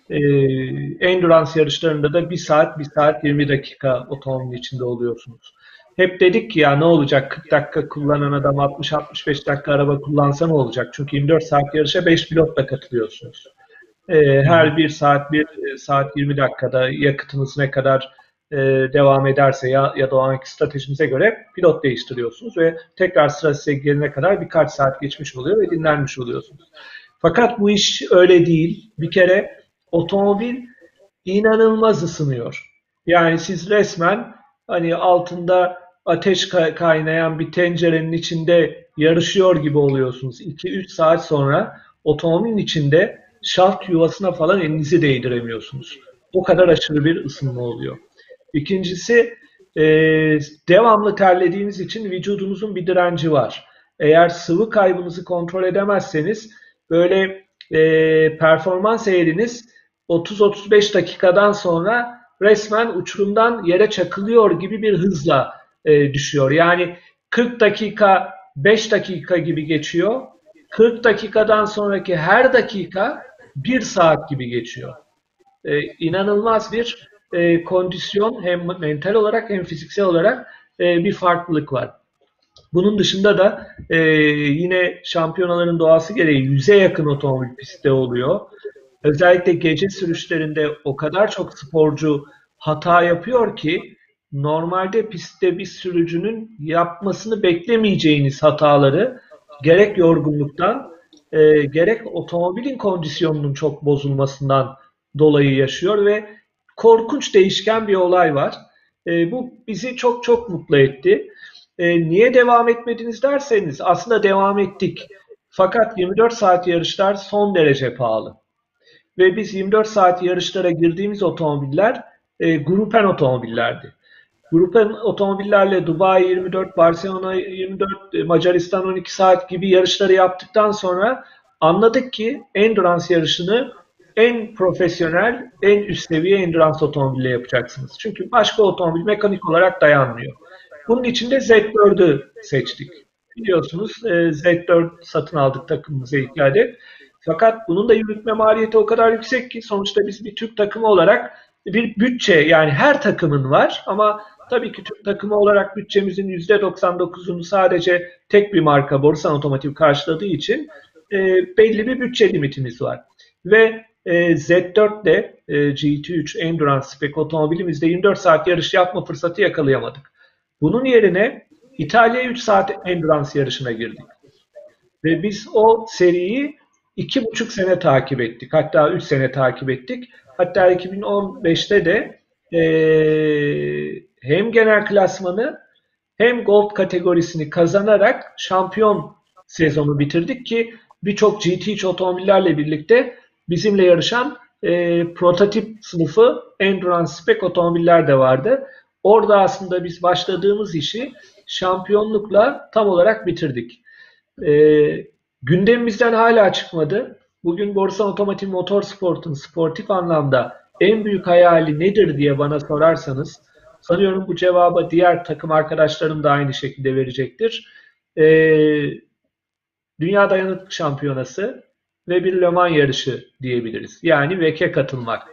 e, endurance yarışlarında da 1 saat 1 saat 20 dakika otomobil içinde oluyorsunuz. Hep dedik ki ya ne olacak 40 dakika kullanan adam 60-65 dakika araba kullansa ne olacak? Çünkü 24 saat yarışa 5 pilotla katılıyorsunuz. E, her 1 saat 1 e, saat 20 dakikada yakıtınız ne kadar e, devam ederse ya, ya da o anki stratejinize göre pilot değiştiriyorsunuz ve tekrar sıra size gelene kadar birkaç saat geçmiş oluyor ve dinlenmiş oluyorsunuz. Fakat bu iş öyle değil. Bir kere otomobil inanılmaz ısınıyor. Yani siz resmen hani altında ateş kaynayan bir tencerenin içinde yarışıyor gibi oluyorsunuz. 2-3 saat sonra otomobilin içinde şaft yuvasına falan elinizi değdiremiyorsunuz. O kadar aşırı bir ısınma oluyor. İkincisi e, devamlı terlediğiniz için vücudunuzun bir direnci var. Eğer sıvı kaybınızı kontrol edemezseniz böyle e, performans eğriniz 30-35 dakikadan sonra resmen uçurumdan yere çakılıyor gibi bir hızla e, düşüyor. Yani 40 dakika 5 dakika gibi geçiyor. 40 dakikadan sonraki her dakika 1 saat gibi geçiyor. E, inanılmaz bir e, kondisyon hem mental olarak hem fiziksel olarak e, bir farklılık var. Bunun dışında da e, yine şampiyonaların doğası gereği yüze yakın otomobil pistte oluyor. Özellikle gece sürüşlerinde o kadar çok sporcu hata yapıyor ki normalde pistte bir sürücünün yapmasını beklemeyeceğiniz hataları gerek yorgunluktan e, gerek otomobilin kondisyonunun çok bozulmasından dolayı yaşıyor ve korkunç değişken bir olay var. E, bu bizi çok çok mutlu etti. E, niye devam etmediniz derseniz aslında devam ettik. Fakat 24 saat yarışlar son derece pahalı. Ve biz 24 saat yarışlara girdiğimiz otomobiller e, grupen otomobillerdi. Grup otomobillerle Dubai 24, Barcelona 24, Macaristan 12 saat gibi yarışları yaptıktan sonra anladık ki endurance yarışını en profesyonel, en üst seviye endurance otomobille yapacaksınız. Çünkü başka otomobil mekanik olarak dayanmıyor. Bunun için de Z4'ü seçtik. Biliyorsunuz e, Z4 satın aldık takımımıza ilk adet. Fakat bunun da yürütme maliyeti o kadar yüksek ki sonuçta biz bir Türk takımı olarak bir bütçe yani her takımın var ama tabii ki Türk takımı olarak bütçemizin %99'unu sadece tek bir marka Borsan Otomotiv karşıladığı için e, belli bir bütçe limitimiz var. Ve e, Z4'de e, GT3 Endurance Spec otomobilimizde 24 saat yarış yapma fırsatı yakalayamadık. Bunun yerine İtalya 3 saat Endurance yarışına girdik. Ve biz o seriyi iki buçuk sene takip ettik. Hatta üç sene takip ettik. Hatta 2015'te de e, hem genel klasmanı hem gold kategorisini kazanarak şampiyon sezonu bitirdik ki birçok GT3 otomobillerle birlikte bizimle yarışan e, prototip sınıfı Endurance Spec otomobiller de vardı. Orada aslında biz başladığımız işi şampiyonlukla tam olarak bitirdik. E, gündemimizden hala çıkmadı. Bugün Borsa Otomotiv Motorsport'un sportif anlamda en büyük hayali nedir diye bana sorarsanız sanıyorum bu cevabı diğer takım arkadaşlarım da aynı şekilde verecektir. E, Dünya Dayanıklı Şampiyonası ve bir Le yarışı diyebiliriz. Yani VEK'e katılmak.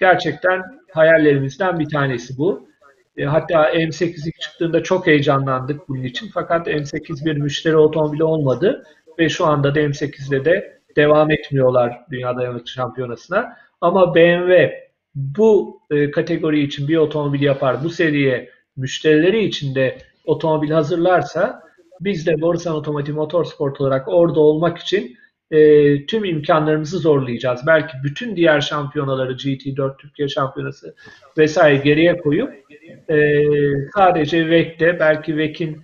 Gerçekten hayallerimizden bir tanesi bu. E, hatta M8 ilk çıktığında çok heyecanlandık bunun için. Fakat M8 bir müşteri otomobili olmadı ve şu anda da M8'de de devam etmiyorlar Dünya Dayanıklı Şampiyonası'na. Ama BMW bu e, kategori için bir otomobil yapar, bu seriye müşterileri için de otomobil hazırlarsa biz de Borusan Otomotiv Motorsport olarak orada olmak için e, tüm imkanlarımızı zorlayacağız. Belki bütün diğer şampiyonaları GT4 Türkiye Şampiyonası vesaire geriye koyup e, sadece VEC'te belki VEC'in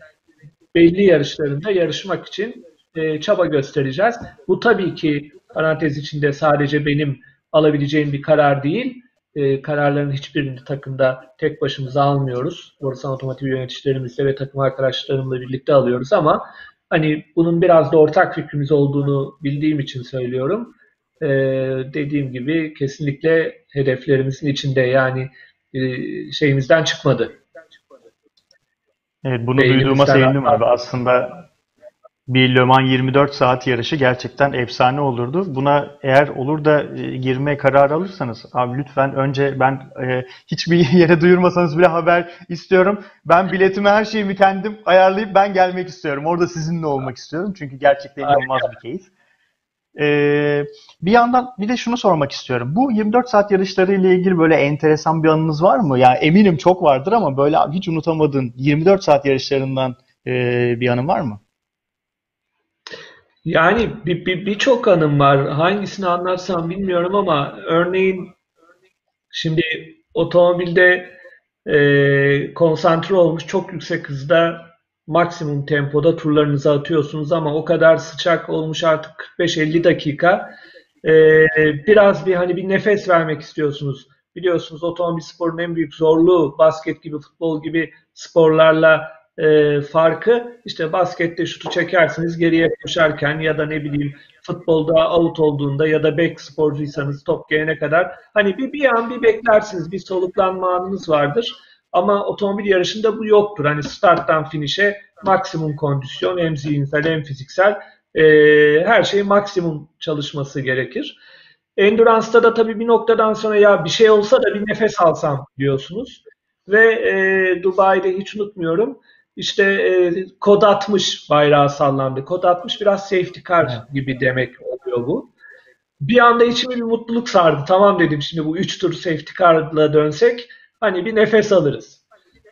belli yarışlarında yarışmak için e, çaba göstereceğiz. Bu tabii ki parantez içinde sadece benim alabileceğim bir karar değil. E, kararların hiçbirini takımda tek başımıza almıyoruz. Borusan Otomotiv yöneticilerimizle ve takım arkadaşlarımla birlikte alıyoruz ama Hani bunun biraz da ortak fikrimiz olduğunu bildiğim için söylüyorum. Ee, dediğim gibi kesinlikle hedeflerimizin içinde yani e, şeyimizden çıkmadı. Evet bunu duyduğuma sevindim abi. Aslında bir Le Mans 24 saat yarışı gerçekten efsane olurdu. Buna eğer olur da e, girmeye karar alırsanız abi lütfen önce ben e, hiçbir [LAUGHS] yere duyurmasanız bile haber istiyorum. Ben biletimi her şeyimi kendim ayarlayıp ben gelmek istiyorum. Orada sizinle olmak istiyorum. Çünkü gerçekten inanılmaz bir keyif. Ee, bir yandan bir de şunu sormak istiyorum. Bu 24 saat yarışları ile ilgili böyle enteresan bir anınız var mı? Yani eminim çok vardır ama böyle hiç unutamadığın 24 saat yarışlarından e, bir anın var mı? Yani bir, bir anım var. Hangisini anlatsam bilmiyorum ama örneğin şimdi otomobilde e, konsantre olmuş çok yüksek hızda maksimum tempoda turlarınızı atıyorsunuz ama o kadar sıcak olmuş artık 45-50 dakika e, biraz bir hani bir nefes vermek istiyorsunuz. Biliyorsunuz otomobil sporunun en büyük zorluğu basket gibi futbol gibi sporlarla e, farkı işte baskette şutu çekersiniz geriye koşarken ya da ne bileyim futbolda out olduğunda ya da back sporcuysanız top gelene kadar hani bir, bir an bir beklersiniz bir soluklanma anınız vardır. Ama otomobil yarışında bu yoktur. Hani starttan finişe maksimum kondisyon hem zihinsel hem fiziksel e, her şey maksimum çalışması gerekir. Endurance'da da tabii bir noktadan sonra ya bir şey olsa da bir nefes alsam diyorsunuz. Ve e, Dubai'de hiç unutmuyorum işte e, kod 60 bayrağı sallandı. Kod 60 biraz safety car evet. gibi demek oluyor bu. Bir anda içime bir mutluluk sardı. Tamam dedim şimdi bu 3 tur safety car'la dönsek hani bir nefes alırız.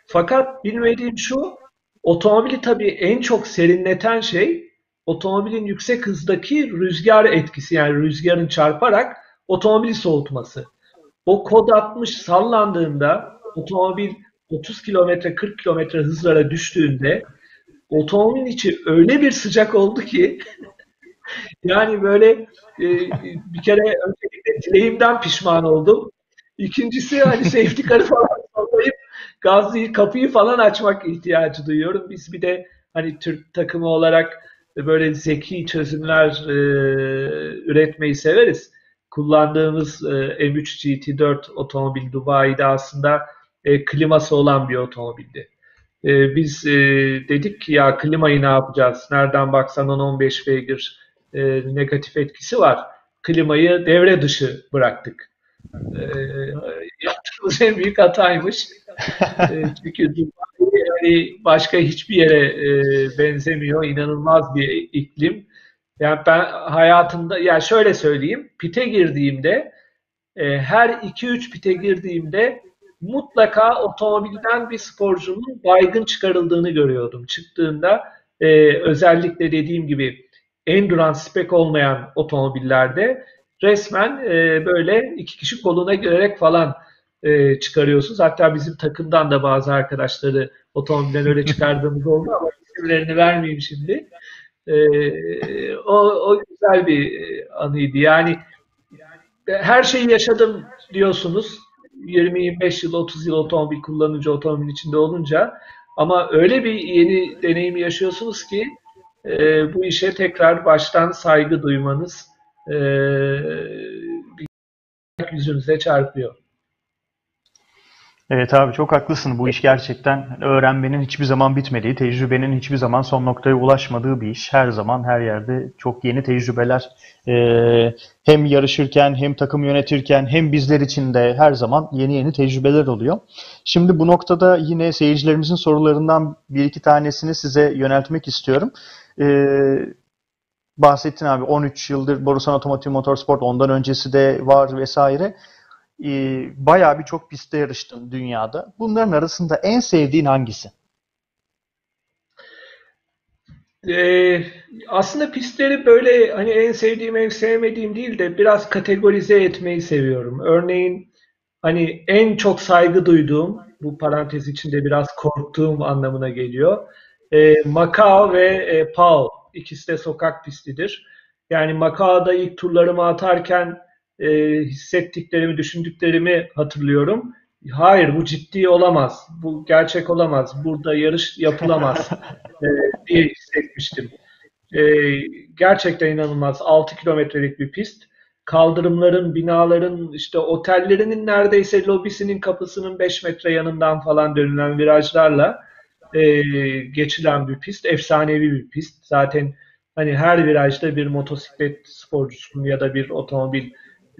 Fakat bilmediğim şu otomobili tabii en çok serinleten şey otomobilin yüksek hızdaki rüzgar etkisi yani rüzgarın çarparak otomobili soğutması. O kod 60 sallandığında otomobil 30 kilometre 40 kilometre hızlara düştüğünde otomobilin içi öyle bir sıcak oldu ki [LAUGHS] yani böyle e, bir kere öncelikle dileğimden pişman oldum. İkincisi hani [LAUGHS] safety car'ı falan sallayıp gazlı kapıyı falan açmak ihtiyacı duyuyorum. Biz bir de hani Türk takımı olarak böyle zeki çözümler e, üretmeyi severiz. Kullandığımız e, M3 GT4 otomobil Dubai'de aslında e, kliması olan bir otomobildi. E, biz e, dedik ki ya klimayı ne yapacağız? Nereden baksan 10-15 beygir e, negatif etkisi var. Klimayı devre dışı bıraktık. E, yaptığımız en büyük hataymış. e, çünkü Dubai yani başka hiçbir yere e, benzemiyor. İnanılmaz bir iklim. Yani ben hayatımda, yani şöyle söyleyeyim, pite girdiğimde, e, her 2-3 pite girdiğimde mutlaka otomobilden bir sporcunun baygın çıkarıldığını görüyordum. Çıktığında e, özellikle dediğim gibi endurance spec olmayan otomobillerde resmen e, böyle iki kişi koluna girerek falan e, çıkarıyorsunuz. Hatta bizim takımdan da bazı arkadaşları otomobilden öyle çıkardığımız oldu ama isimlerini vermeyeyim şimdi. E, o, o güzel bir anıydı. Yani, yani her şeyi yaşadım diyorsunuz. 20-25 yıl, 30 yıl otomobil kullanınca, otomobil içinde olunca ama öyle bir yeni deneyim yaşıyorsunuz ki e, bu işe tekrar baştan saygı duymanız e, yüzünüze çarpıyor. Evet abi çok haklısın. Bu iş gerçekten öğrenmenin hiçbir zaman bitmediği, tecrübenin hiçbir zaman son noktaya ulaşmadığı bir iş. Her zaman her yerde çok yeni tecrübeler e, hem yarışırken hem takım yönetirken hem bizler için de her zaman yeni yeni tecrübeler oluyor. Şimdi bu noktada yine seyircilerimizin sorularından bir iki tanesini size yöneltmek istiyorum. E, bahsettin abi 13 yıldır Borusan Otomotiv Motorsport ondan öncesi de var vesaire e, bayağı birçok pistte yarıştın dünyada. Bunların arasında en sevdiğin hangisi? Ee, aslında pistleri böyle hani en sevdiğim en sevmediğim değil de biraz kategorize etmeyi seviyorum. Örneğin hani en çok saygı duyduğum bu parantez içinde biraz korktuğum anlamına geliyor. E, Macau ve e, Pau ikisi de sokak pistidir. Yani Macau'da ilk turlarımı atarken e, hissettiklerimi, düşündüklerimi hatırlıyorum. Hayır bu ciddi olamaz, bu gerçek olamaz, burada yarış yapılamaz [LAUGHS] e, diye hissetmiştim. E, gerçekten inanılmaz. 6 kilometrelik bir pist. Kaldırımların, binaların, işte otellerinin neredeyse lobisinin kapısının 5 metre yanından falan dönülen virajlarla e, geçilen bir pist. Efsanevi bir pist. Zaten hani her virajda bir motosiklet sporcusunun ya da bir otomobil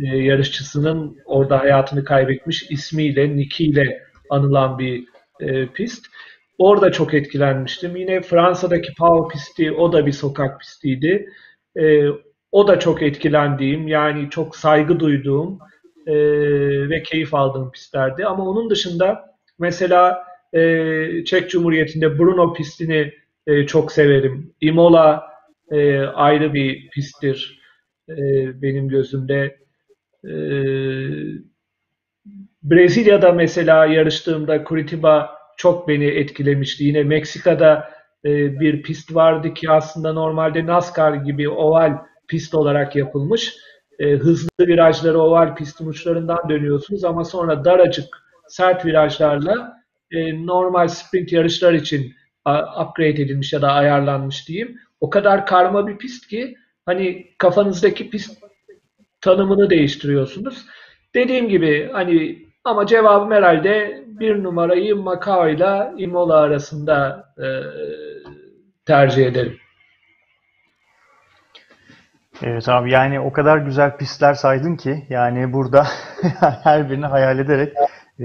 e, yarışçısının orada hayatını kaybetmiş ismiyle, nickiyle anılan bir e, pist. Orada çok etkilenmiştim. Yine Fransa'daki Pau pisti, o da bir sokak pistiydi. E, o da çok etkilendiğim, yani çok saygı duyduğum e, ve keyif aldığım pistlerdi. Ama onun dışında mesela e, Çek Cumhuriyeti'nde Bruno pistini e, çok severim. Imola e, ayrı bir pisttir e, benim gözümde. Ee, Brezilya'da mesela yarıştığımda Curitiba çok beni etkilemişti. Yine Meksika'da e, bir pist vardı ki aslında normalde NASCAR gibi oval pist olarak yapılmış. E, hızlı virajları oval pistin uçlarından dönüyorsunuz ama sonra daracık sert virajlarla e, normal sprint yarışlar için upgrade edilmiş ya da ayarlanmış diyeyim. O kadar karma bir pist ki hani kafanızdaki pist tanımını değiştiriyorsunuz. Dediğim gibi hani ama cevabım herhalde bir numarayı Macao ile Imola arasında e, tercih ederim. Evet abi yani o kadar güzel pistler saydın ki yani burada [LAUGHS] her birini hayal ederek e,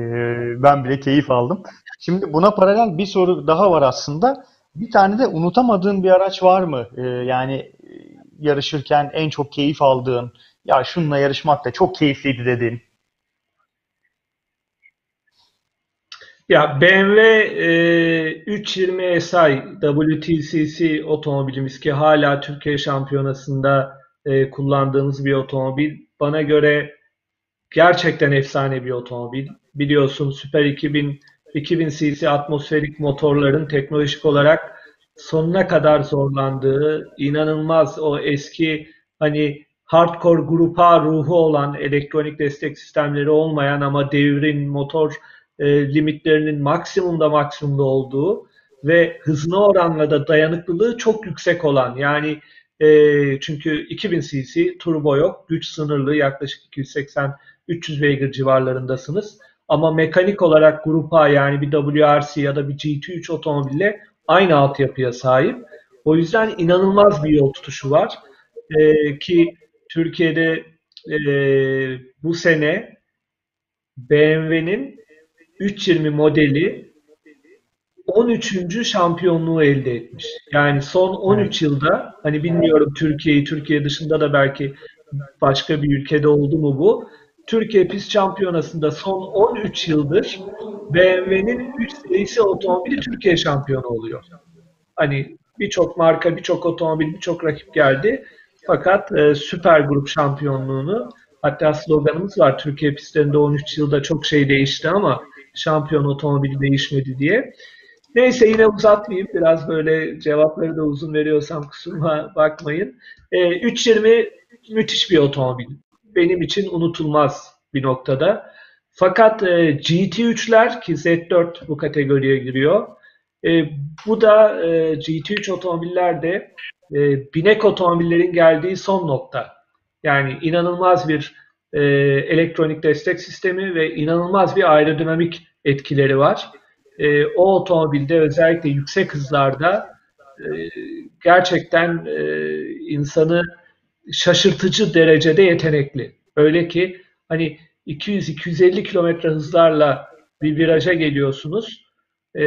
ben bile keyif aldım. Şimdi buna paralel bir soru daha var aslında. Bir tane de unutamadığın bir araç var mı? E, yani yarışırken en çok keyif aldığın ya şununla yarışmak da çok keyifliydi dedin? Ya BMW e, 320 SI WTCC otomobilimiz ki hala Türkiye Şampiyonası'nda e, kullandığımız bir otomobil. Bana göre gerçekten efsane bir otomobil. Biliyorsun Super 2000 2000 cc atmosferik motorların teknolojik olarak sonuna kadar zorlandığı, inanılmaz o eski hani hardcore grupa ruhu olan elektronik destek sistemleri olmayan ama devrin motor e, limitlerinin maksimumda maksimumda olduğu ve hızına oranla da dayanıklılığı çok yüksek olan yani e, çünkü 2000 cc turbo yok, güç sınırlı yaklaşık 280-300 beygir civarlarındasınız. Ama mekanik olarak Grup A yani bir WRC ya da bir GT3 otomobille aynı altyapıya sahip. O yüzden inanılmaz bir yol tutuşu var. E, ki Türkiye'de e, bu sene BMW'nin 320 modeli 13. şampiyonluğu elde etmiş. Yani son 13 yılda hani bilmiyorum Türkiye'yi Türkiye dışında da belki başka bir ülkede oldu mu bu. Türkiye Pist Şampiyonası'nda son 13 yıldır BMW'nin 3 serisi otomobili Türkiye şampiyonu oluyor. Hani birçok marka, birçok otomobil, birçok rakip geldi. Fakat e, süper grup şampiyonluğunu hatta sloganımız var Türkiye pistlerinde 13 yılda çok şey değişti ama şampiyon otomobili değişmedi diye. Neyse yine uzatmayayım. Biraz böyle cevapları da uzun veriyorsam kusuruma bakmayın. E, 320 müthiş bir otomobil. Benim için unutulmaz bir noktada. Fakat e, GT3'ler ki Z4 bu kategoriye giriyor. E, bu da e, GT3 otomobillerde e, binek otomobillerin geldiği son nokta. Yani inanılmaz bir e, elektronik destek sistemi ve inanılmaz bir aerodinamik etkileri var. E, o otomobilde özellikle yüksek hızlarda e, gerçekten e, insanı şaşırtıcı derecede yetenekli. Öyle ki hani 200-250 kilometre hızlarla bir viraja geliyorsunuz. E,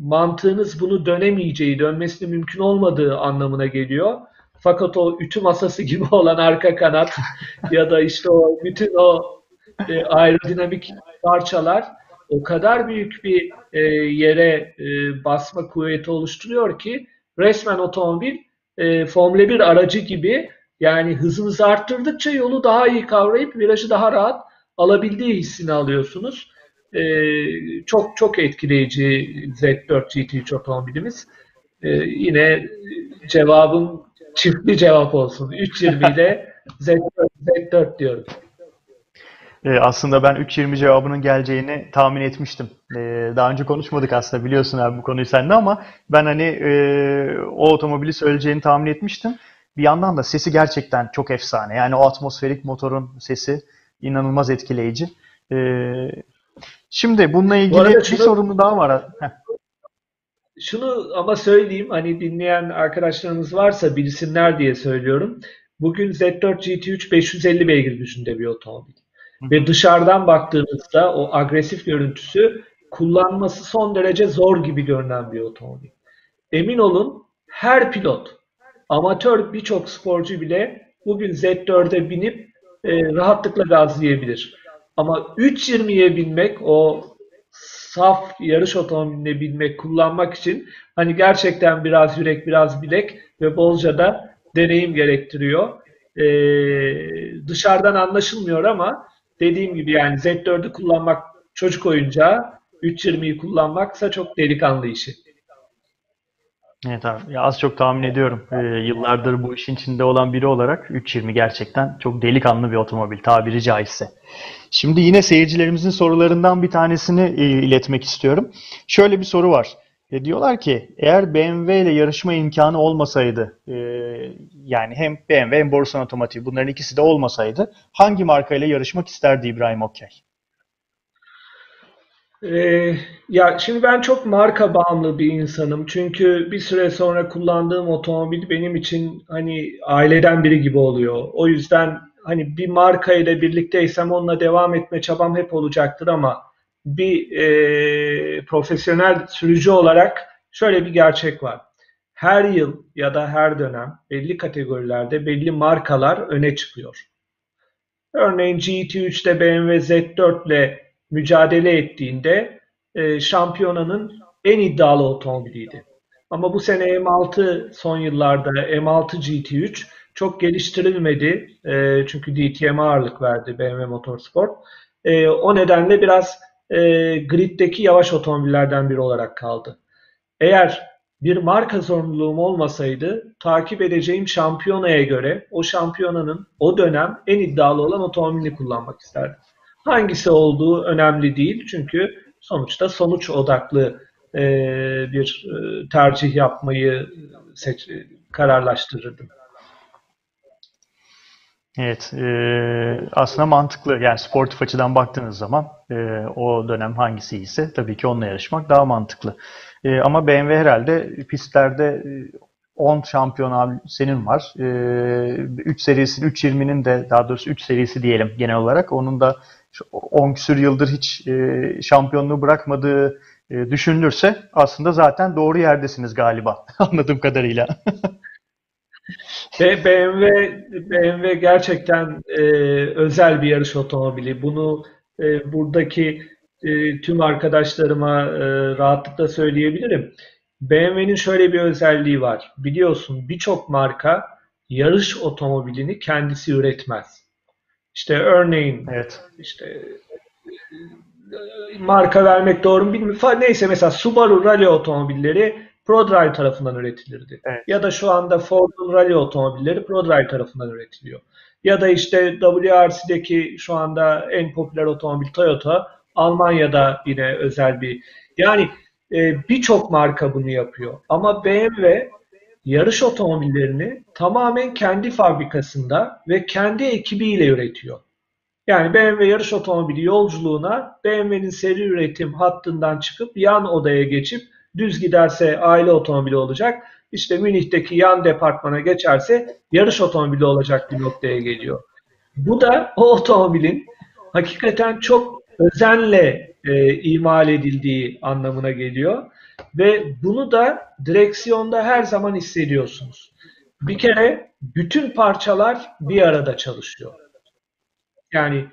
mantığınız bunu dönemeyeceği, dönmesinin mümkün olmadığı anlamına geliyor. Fakat o ütü masası [LAUGHS] gibi olan arka kanat [LAUGHS] ya da işte o bütün o e, aerodinamik parçalar o kadar büyük bir e, yere e, basma kuvveti oluşturuyor ki resmen otomobil e, Formula 1 aracı gibi yani hızınızı arttırdıkça yolu daha iyi kavrayıp virajı daha rahat alabildiği hissini alıyorsunuz. E, çok çok etkileyici Z4 GT3 otomobilimiz. E, yine cevabım çiftli cevap olsun. 3.20 [LAUGHS] ile Z4, Z4 diyorum. E, aslında ben 3.20 cevabının geleceğini tahmin etmiştim. E, daha önce konuşmadık aslında biliyorsun abi bu konuyu sende ama ben hani e, o otomobili söyleyeceğini tahmin etmiştim. Bir yandan da sesi gerçekten çok efsane. Yani o atmosferik motorun sesi inanılmaz etkileyici. E, şimdi bununla ilgili Bu bir şunu, sorunu daha var. Heh. Şunu ama söyleyeyim hani dinleyen arkadaşlarımız varsa bilsinler diye söylüyorum. Bugün Z4 GT3 550 beygir gücünde bir otomobil. Ve dışarıdan baktığınızda o agresif görüntüsü kullanması son derece zor gibi görünen bir otomobil. Emin olun her pilot, amatör birçok sporcu bile bugün Z4'e binip e, rahatlıkla gazlayabilir. Ama 320'ye binmek, o saf yarış otomobiline binmek, kullanmak için hani gerçekten biraz yürek, biraz bilek ve bolca da deneyim gerektiriyor. Ee, dışarıdan anlaşılmıyor ama dediğim gibi yani Z4'ü kullanmak çocuk oyuncağı, 320'yi kullanmaksa çok delikanlı işi. Evet abi. Ya az çok tahmin ediyorum. Ee, yıllardır bu işin içinde olan biri olarak 320 gerçekten çok delikanlı bir otomobil tabiri caizse. Şimdi yine seyircilerimizin sorularından bir tanesini e, iletmek istiyorum. Şöyle bir soru var. E, diyorlar ki eğer BMW ile yarışma imkanı olmasaydı e, yani hem BMW hem Borusan Otomotiv bunların ikisi de olmasaydı hangi markayla yarışmak isterdi İbrahim Okyay? Ee, ya şimdi ben çok marka bağımlı bir insanım. Çünkü bir süre sonra kullandığım otomobil benim için hani aileden biri gibi oluyor. O yüzden hani bir marka ile birlikteysem onunla devam etme çabam hep olacaktır ama bir e, profesyonel sürücü olarak şöyle bir gerçek var. Her yıl ya da her dönem belli kategorilerde belli markalar öne çıkıyor. Örneğin GT3'te BMW Z4 ile mücadele ettiğinde e, şampiyonanın en iddialı otomobiliydi. Ama bu sene M6 son yıllarda M6 GT3 çok geliştirilmedi. E, çünkü DTM'e ağırlık verdi BMW Motorsport. E, o nedenle biraz e, griddeki yavaş otomobillerden biri olarak kaldı. Eğer bir marka sorumluluğum olmasaydı takip edeceğim şampiyonaya göre o şampiyonanın o dönem en iddialı olan otomobilini kullanmak isterdim. Hangisi olduğu önemli değil çünkü sonuçta sonuç odaklı e, bir e, tercih yapmayı seç, kararlaştırırdım. Evet, e, aslında mantıklı. Yani sportif açıdan baktığınız zaman e, o dönem hangisi ise tabii ki onunla yarışmak daha mantıklı. E, ama BMW herhalde pistlerde 10 şampiyon senin var. E, 3 serisi, 3.20'nin de daha doğrusu 3 serisi diyelim genel olarak. Onun da 10 küsür yıldır hiç e, şampiyonluğu bırakmadığı e, düşünülürse aslında zaten doğru yerdesiniz galiba [LAUGHS] anladığım kadarıyla. [LAUGHS] BMW BMW gerçekten e, özel bir yarış otomobili. Bunu e, buradaki e, tüm arkadaşlarıma e, rahatlıkla söyleyebilirim. BMW'nin şöyle bir özelliği var. Biliyorsun birçok marka yarış otomobilini kendisi üretmez. İşte örneğin evet. işte marka vermek doğru mu bilmiyorum. Neyse mesela Subaru Rally otomobilleri ProDrive tarafından üretilirdi. Evet. Ya da şu anda Ford'un Rally otomobilleri ProDrive tarafından üretiliyor. Ya da işte WRC'deki şu anda en popüler otomobil Toyota Almanya'da yine özel bir yani e, birçok marka bunu yapıyor. Ama BMW yarış otomobillerini tamamen kendi fabrikasında ve kendi ekibiyle üretiyor. Yani BMW yarış otomobili yolculuğuna BMW'nin seri üretim hattından çıkıp yan odaya geçip düz giderse aile otomobili olacak. İşte Münih'teki yan departmana geçerse yarış otomobili olacak bir noktaya geliyor. Bu da o otomobilin hakikaten çok özenle e, imal edildiği anlamına geliyor. Ve bunu da direksiyonda her zaman hissediyorsunuz. Bir kere bütün parçalar bir arada çalışıyor. Yani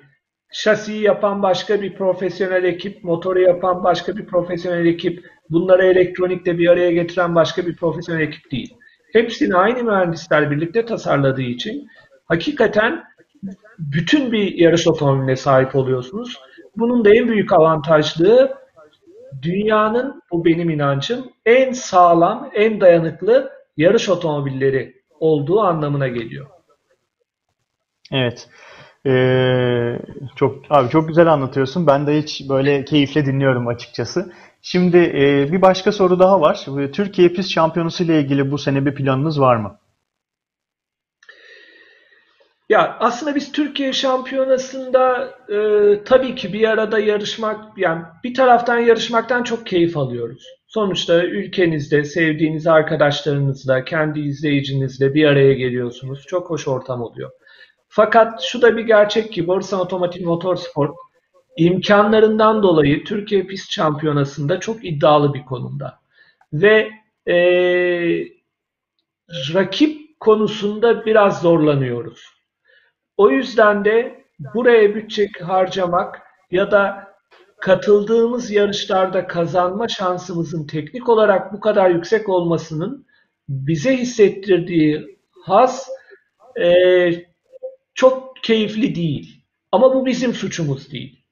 şasiyi yapan başka bir profesyonel ekip, motoru yapan başka bir profesyonel ekip, bunları elektronikte bir araya getiren başka bir profesyonel ekip değil. Hepsini aynı mühendisler birlikte tasarladığı için hakikaten bütün bir yarış otomobiline sahip oluyorsunuz. Bunun da en büyük avantajlığı dünyanın, bu benim inancım, en sağlam, en dayanıklı yarış otomobilleri olduğu anlamına geliyor. Evet. Ee, çok abi çok güzel anlatıyorsun. Ben de hiç böyle keyifle dinliyorum açıkçası. Şimdi e, bir başka soru daha var. Türkiye Pist Şampiyonası ile ilgili bu sene bir planınız var mı? Ya aslında biz Türkiye Şampiyonası'nda e, tabii ki bir arada yarışmak, yani bir taraftan yarışmaktan çok keyif alıyoruz. Sonuçta ülkenizde, sevdiğiniz arkadaşlarınızla, kendi izleyicinizle bir araya geliyorsunuz. Çok hoş ortam oluyor. Fakat şu da bir gerçek ki Borusan Otomotiv Motorsport imkanlarından dolayı Türkiye Pist Şampiyonası'nda çok iddialı bir konumda. Ve e, rakip konusunda biraz zorlanıyoruz. O yüzden de buraya bütçe harcamak ya da katıldığımız yarışlarda kazanma şansımızın teknik olarak bu kadar yüksek olmasının bize hissettirdiği haz e, çok keyifli değil. Ama bu bizim suçumuz değil.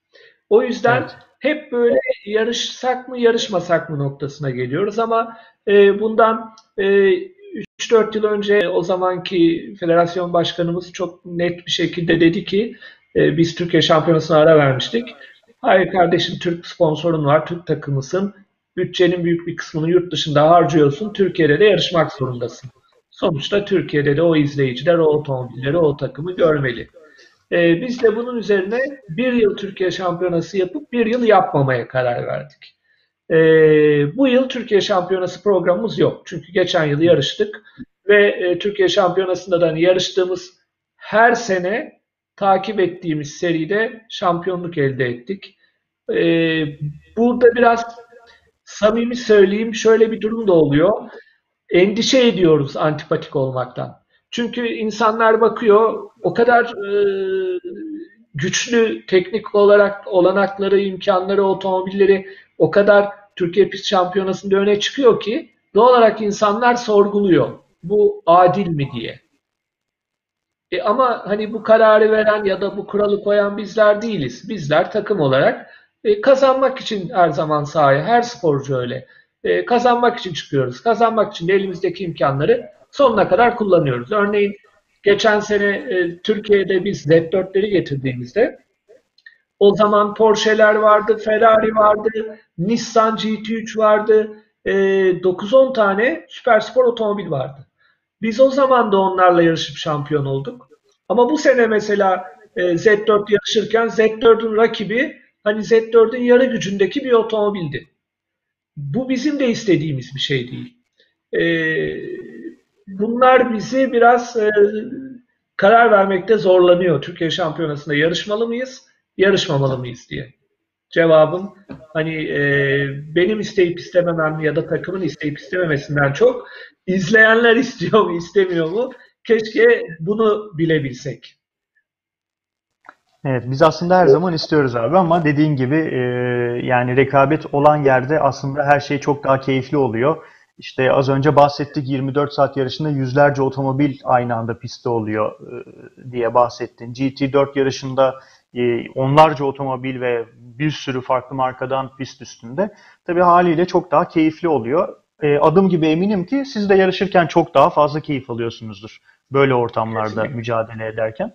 O yüzden evet. hep böyle yarışsak mı yarışmasak mı noktasına geliyoruz ama e, bundan e, 3-4 yıl önce o zamanki federasyon başkanımız çok net bir şekilde dedi ki e, biz Türkiye şampiyonasına ara vermiştik. Hayır kardeşim Türk sponsorun var, Türk takımısın. Bütçenin büyük bir kısmını yurt dışında harcıyorsun. Türkiye'de de yarışmak zorundasın. Sonuçta Türkiye'de de o izleyiciler o otomobilleri, o takımı görmeli. Ee, biz de bunun üzerine bir yıl Türkiye şampiyonası yapıp bir yıl yapmamaya karar verdik. Ee, bu yıl Türkiye şampiyonası programımız yok. Çünkü geçen yıl yarıştık ve e, Türkiye şampiyonasında da hani yarıştığımız her sene takip ettiğimiz seride şampiyonluk elde ettik. Ee, burada biraz samimi söyleyeyim şöyle bir durum da oluyor endişe ediyoruz antipatik olmaktan. Çünkü insanlar bakıyor o kadar e, güçlü teknik olarak olanakları, imkanları, otomobilleri o kadar Türkiye Pist Şampiyonası'nda öne çıkıyor ki doğal olarak insanlar sorguluyor. Bu adil mi diye. E ama hani bu kararı veren ya da bu kuralı koyan bizler değiliz. Bizler takım olarak e, kazanmak için her zaman sahaya, her sporcu öyle. E, kazanmak için çıkıyoruz. Kazanmak için de elimizdeki imkanları sonuna kadar kullanıyoruz. Örneğin geçen sene e, Türkiye'de biz Z4'leri getirdiğimizde O zaman Porsche'ler vardı, Ferrari vardı, Nissan GT3 vardı. E, 9-10 tane süper spor otomobil vardı. Biz o zaman da onlarla yarışıp şampiyon olduk. Ama bu sene mesela e, Z4 yarışırken Z4'ün rakibi hani Z4'ün yarı gücündeki bir otomobildi. Bu bizim de istediğimiz bir şey değil. E, bunlar bizi biraz e, karar vermekte zorlanıyor. Türkiye Şampiyonası'nda yarışmalı mıyız, yarışmamalı mıyız diye. Cevabım hani e, benim isteyip istememem ya da takımın isteyip istememesinden çok izleyenler [LAUGHS] istiyor mu istemiyor mu keşke bunu bilebilsek. Evet, biz aslında her zaman istiyoruz abi ama dediğin gibi e, yani rekabet olan yerde aslında her şey çok daha keyifli oluyor. İşte az önce bahsettik 24 saat yarışında yüzlerce otomobil aynı anda pistte oluyor e, diye bahsettin. GT4 yarışında onlarca otomobil ve bir sürü farklı markadan pist üstünde. Tabii haliyle çok daha keyifli oluyor. E, adım gibi eminim ki siz de yarışırken çok daha fazla keyif alıyorsunuzdur böyle ortamlarda Kesinlikle. mücadele ederken.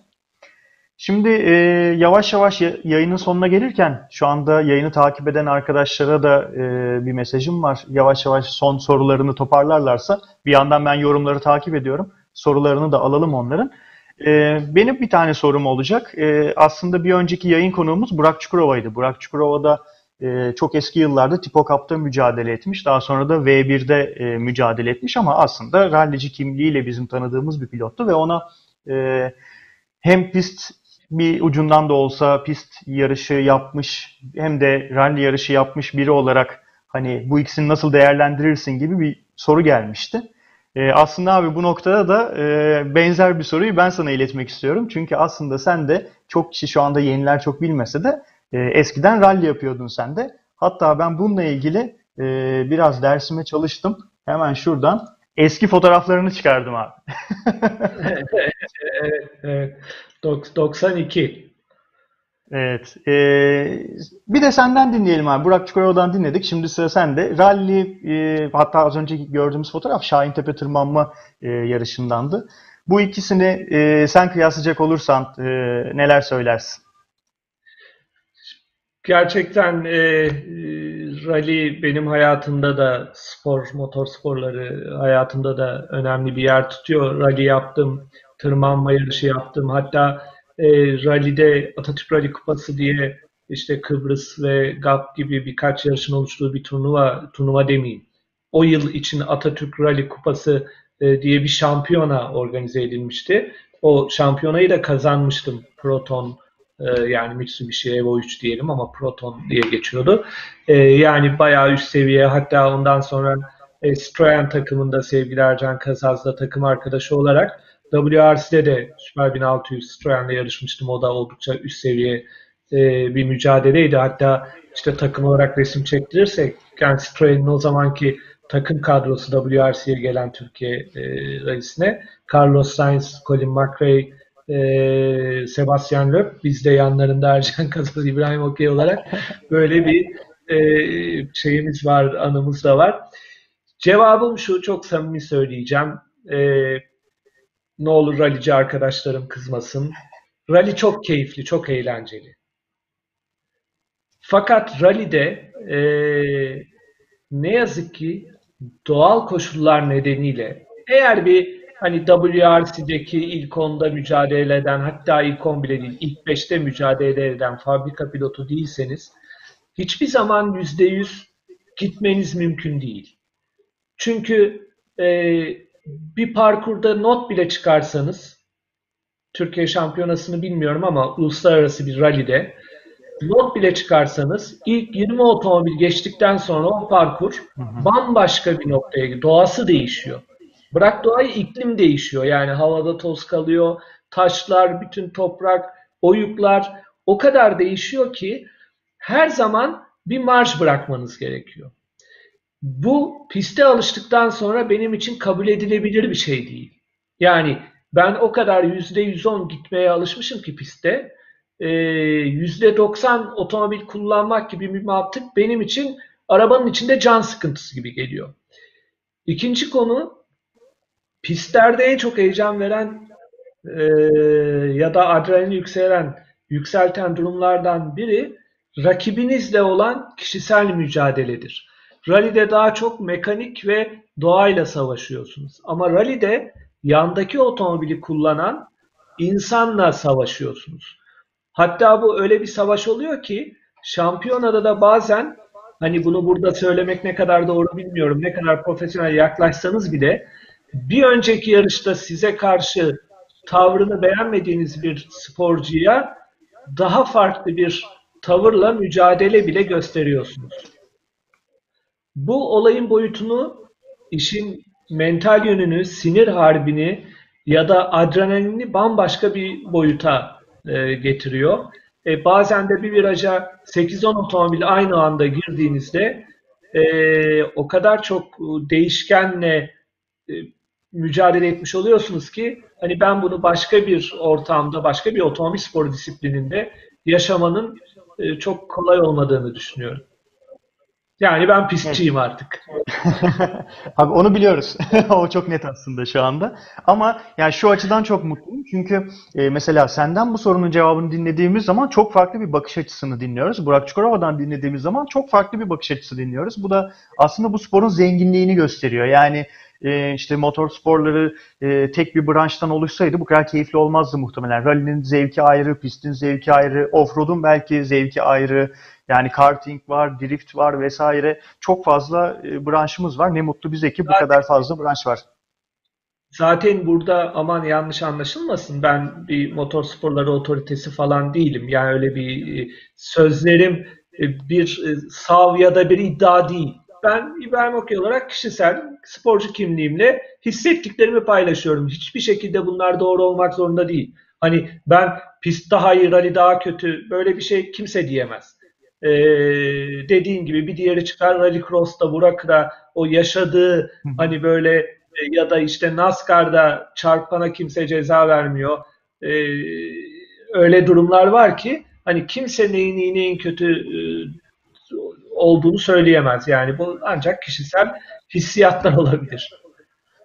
Şimdi e, yavaş yavaş yayının sonuna gelirken şu anda yayını takip eden arkadaşlara da e, bir mesajım var. Yavaş yavaş son sorularını toparlarlarsa bir yandan ben yorumları takip ediyorum. Sorularını da alalım onların. E, benim bir tane sorum olacak. E, aslında bir önceki yayın konuğumuz Burak Çukurova'ydı. Burak Çukurova da e, çok eski yıllarda Tipo Cup'ta mücadele etmiş. Daha sonra da V1'de e, mücadele etmiş ama aslında rallici kimliğiyle bizim tanıdığımız bir pilottu ve ona e, hem pist bir ucundan da olsa pist yarışı yapmış hem de rally yarışı yapmış biri olarak hani bu ikisini nasıl değerlendirirsin gibi bir soru gelmişti. Ee, aslında abi bu noktada da e, benzer bir soruyu ben sana iletmek istiyorum. Çünkü aslında sen de çok kişi şu anda yeniler çok bilmese de e, eskiden rally yapıyordun sen de. Hatta ben bununla ilgili e, biraz dersime çalıştım. Hemen şuradan eski fotoğraflarını çıkardım abi. [LAUGHS] [LAUGHS] evet, evet. 92. Evet. E, bir de senden dinleyelim abi. Burak Çukurova'dan dinledik. Şimdi sıra sende. Rally, e, hatta az önce gördüğümüz fotoğraf Şahin Tepe tırmanma e, yarışındandı. Bu ikisini e, sen kıyaslayacak olursan e, neler söylersin? Gerçekten e, rally benim hayatımda da spor, motor sporları hayatımda da önemli bir yer tutuyor. Rally yaptım tırmanma yarışı yaptım. Hatta e, rallide Atatürk Rally Kupası diye işte Kıbrıs ve GAP gibi birkaç yarışın oluştuğu bir turnuva, turnuva demeyeyim. O yıl için Atatürk Rally Kupası e, diye bir şampiyona organize edilmişti. O şampiyonayı da kazanmıştım Proton e, yani Mitsubishi Evo 3 diyelim ama Proton diye geçiyordu. E, yani bayağı üst seviye hatta ondan sonra e, Stroyan takımında sevgili Ercan Kazaz'da takım arkadaşı olarak WRC'de de Super 1600 Citroen'le yarışmıştım. O da oldukça üst seviye e, bir mücadeleydi. Hatta işte takım olarak resim çektirirsek yani Citroen'in o zamanki takım kadrosu WRC'ye gelen Türkiye e, rallisine Carlos Sainz, Colin McRae, e, Sebastian Loeb, biz de yanlarında Ercan Kazaz, İbrahim Okey olarak böyle bir e, şeyimiz var, anımız da var. Cevabım şu, çok samimi söyleyeceğim. E, ne olur rallici arkadaşlarım kızmasın. Rally çok keyifli, çok eğlenceli. Fakat rallide e, ne yazık ki doğal koşullar nedeniyle eğer bir hani WRC'deki ilk onda mücadele eden hatta ilk on bile değil ilk beşte mücadele eden fabrika pilotu değilseniz hiçbir zaman yüzde yüz gitmeniz mümkün değil. Çünkü e, bir parkurda not bile çıkarsanız Türkiye şampiyonasını bilmiyorum ama uluslararası bir rallide not bile çıkarsanız ilk 20 otomobil geçtikten sonra o parkur bambaşka bir noktaya gidiyor. Doğası değişiyor. Bırak doğayı iklim değişiyor. Yani havada toz kalıyor, taşlar, bütün toprak, oyuklar o kadar değişiyor ki her zaman bir marş bırakmanız gerekiyor. Bu piste alıştıktan sonra benim için kabul edilebilir bir şey değil. Yani ben o kadar %110 gitmeye alışmışım ki pistte. %90 otomobil kullanmak gibi bir mantık benim için arabanın içinde can sıkıntısı gibi geliyor. İkinci konu pistlerde en çok heyecan veren e, ya da adrenalin yükselen yükselten durumlardan biri rakibinizle olan kişisel mücadeledir. Rally'de daha çok mekanik ve doğayla savaşıyorsunuz. Ama rally'de yandaki otomobili kullanan insanla savaşıyorsunuz. Hatta bu öyle bir savaş oluyor ki şampiyonada da bazen hani bunu burada söylemek ne kadar doğru bilmiyorum. Ne kadar profesyonel yaklaşsanız bile bir önceki yarışta size karşı tavrını beğenmediğiniz bir sporcuya daha farklı bir tavırla mücadele bile gösteriyorsunuz. Bu olayın boyutunu, işin mental yönünü, sinir harbini ya da adrenalini bambaşka bir boyuta e, getiriyor. E, bazen de bir viraja 8-10 otomobil aynı anda girdiğinizde e, o kadar çok değişkenle e, mücadele etmiş oluyorsunuz ki hani ben bunu başka bir ortamda, başka bir otomobil spor disiplininde yaşamanın e, çok kolay olmadığını düşünüyorum. Yani ben pistçiyim artık. [LAUGHS] Abi onu biliyoruz. [LAUGHS] o çok net aslında şu anda. Ama yani şu açıdan çok mutluyum. Çünkü e, mesela senden bu sorunun cevabını dinlediğimiz zaman çok farklı bir bakış açısını dinliyoruz. Burak Çukurova'dan dinlediğimiz zaman çok farklı bir bakış açısı dinliyoruz. Bu da aslında bu sporun zenginliğini gösteriyor. Yani e, işte motor sporları e, tek bir branştan oluşsaydı bu kadar keyifli olmazdı muhtemelen. Rally'nin zevki ayrı, pistin zevki ayrı, offroad'un belki zevki ayrı. Yani karting var, drift var vesaire. Çok fazla e, branşımız var. Ne mutlu bize ki bu kadar fazla branş var. Zaten burada aman yanlış anlaşılmasın ben bir motorsporları otoritesi falan değilim. Yani öyle bir e, sözlerim e, bir sav ya da bir iddia değil. Ben İbrahim Okey olarak kişisel sporcu kimliğimle hissettiklerimi paylaşıyorum. Hiçbir şekilde bunlar doğru olmak zorunda değil. Hani ben pist daha iyi, rally daha kötü böyle bir şey kimse diyemez. Ee, dediğin gibi bir diğeri çıkar Rallycross'ta Burak'la o yaşadığı hani böyle e, ya da işte NASCAR'da çarpana kimse ceza vermiyor. Ee, öyle durumlar var ki hani kimse neyin iyi neyin kötü e, olduğunu söyleyemez. Yani bu ancak kişisel hissiyatlar [LAUGHS] olabilir.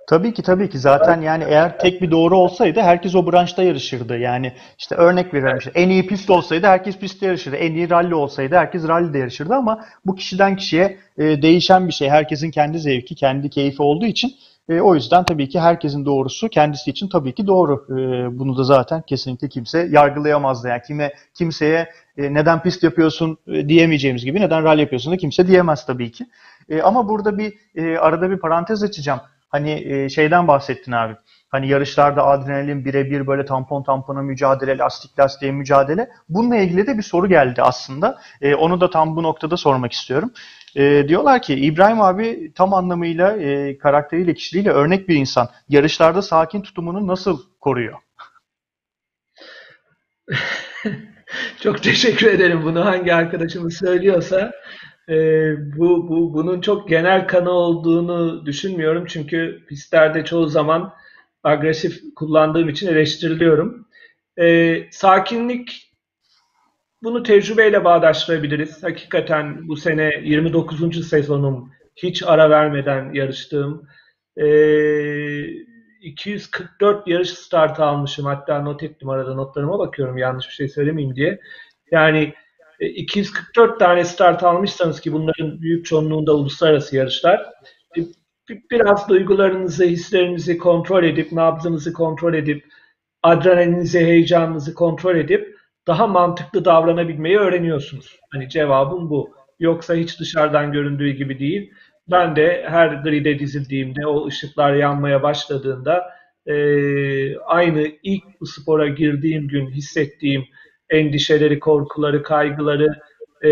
Tabii ki tabii ki zaten yani eğer tek bir doğru olsaydı herkes o branşta yarışırdı. Yani işte örnek veriyorum işte en iyi pist olsaydı herkes pistte yarışırdı. En iyi rally olsaydı herkes rallide yarışırdı ama bu kişiden kişiye e, değişen bir şey. Herkesin kendi zevki, kendi keyfi olduğu için e, o yüzden tabii ki herkesin doğrusu kendisi için tabii ki doğru. E, bunu da zaten kesinlikle kimse yargılayamazdı. Yani kime kimseye e, neden pist yapıyorsun e, diyemeyeceğimiz gibi neden rally yapıyorsun da kimse diyemez tabii ki. E, ama burada bir e, arada bir parantez açacağım. Hani e, şeyden bahsettin abi. Hani yarışlarda adrenalin birebir böyle tampon tampona mücadele, lastik lastiğe mücadele. Bununla ilgili de bir soru geldi aslında. E, onu da tam bu noktada sormak istiyorum. E, diyorlar ki İbrahim abi tam anlamıyla karakteriyle, kişiliğiyle örnek bir insan. Yarışlarda sakin tutumunu nasıl koruyor? [LAUGHS] çok teşekkür ederim bunu hangi arkadaşımız söylüyorsa. E, bu, bu bunun çok genel kanı olduğunu düşünmüyorum çünkü pistlerde çoğu zaman agresif kullandığım için eleştiriliyorum. E, sakinlik bunu tecrübeyle bağdaştırabiliriz. Hakikaten bu sene 29. sezonum hiç ara vermeden yarıştığım e, 244 yarış start almışım. Hatta not ettim arada notlarıma bakıyorum yanlış bir şey söylemeyeyim diye. Yani 244 e, tane start almışsanız ki bunların büyük çoğunluğunda uluslararası yarışlar biraz duygularınızı, hislerinizi kontrol edip, nabzınızı kontrol edip, adrenalinizi, heyecanınızı kontrol edip daha mantıklı davranabilmeyi öğreniyorsunuz. Hani cevabım bu. Yoksa hiç dışarıdan göründüğü gibi değil. Ben de her gride dizildiğimde, o ışıklar yanmaya başladığında e, aynı ilk spora girdiğim gün hissettiğim endişeleri, korkuları, kaygıları e,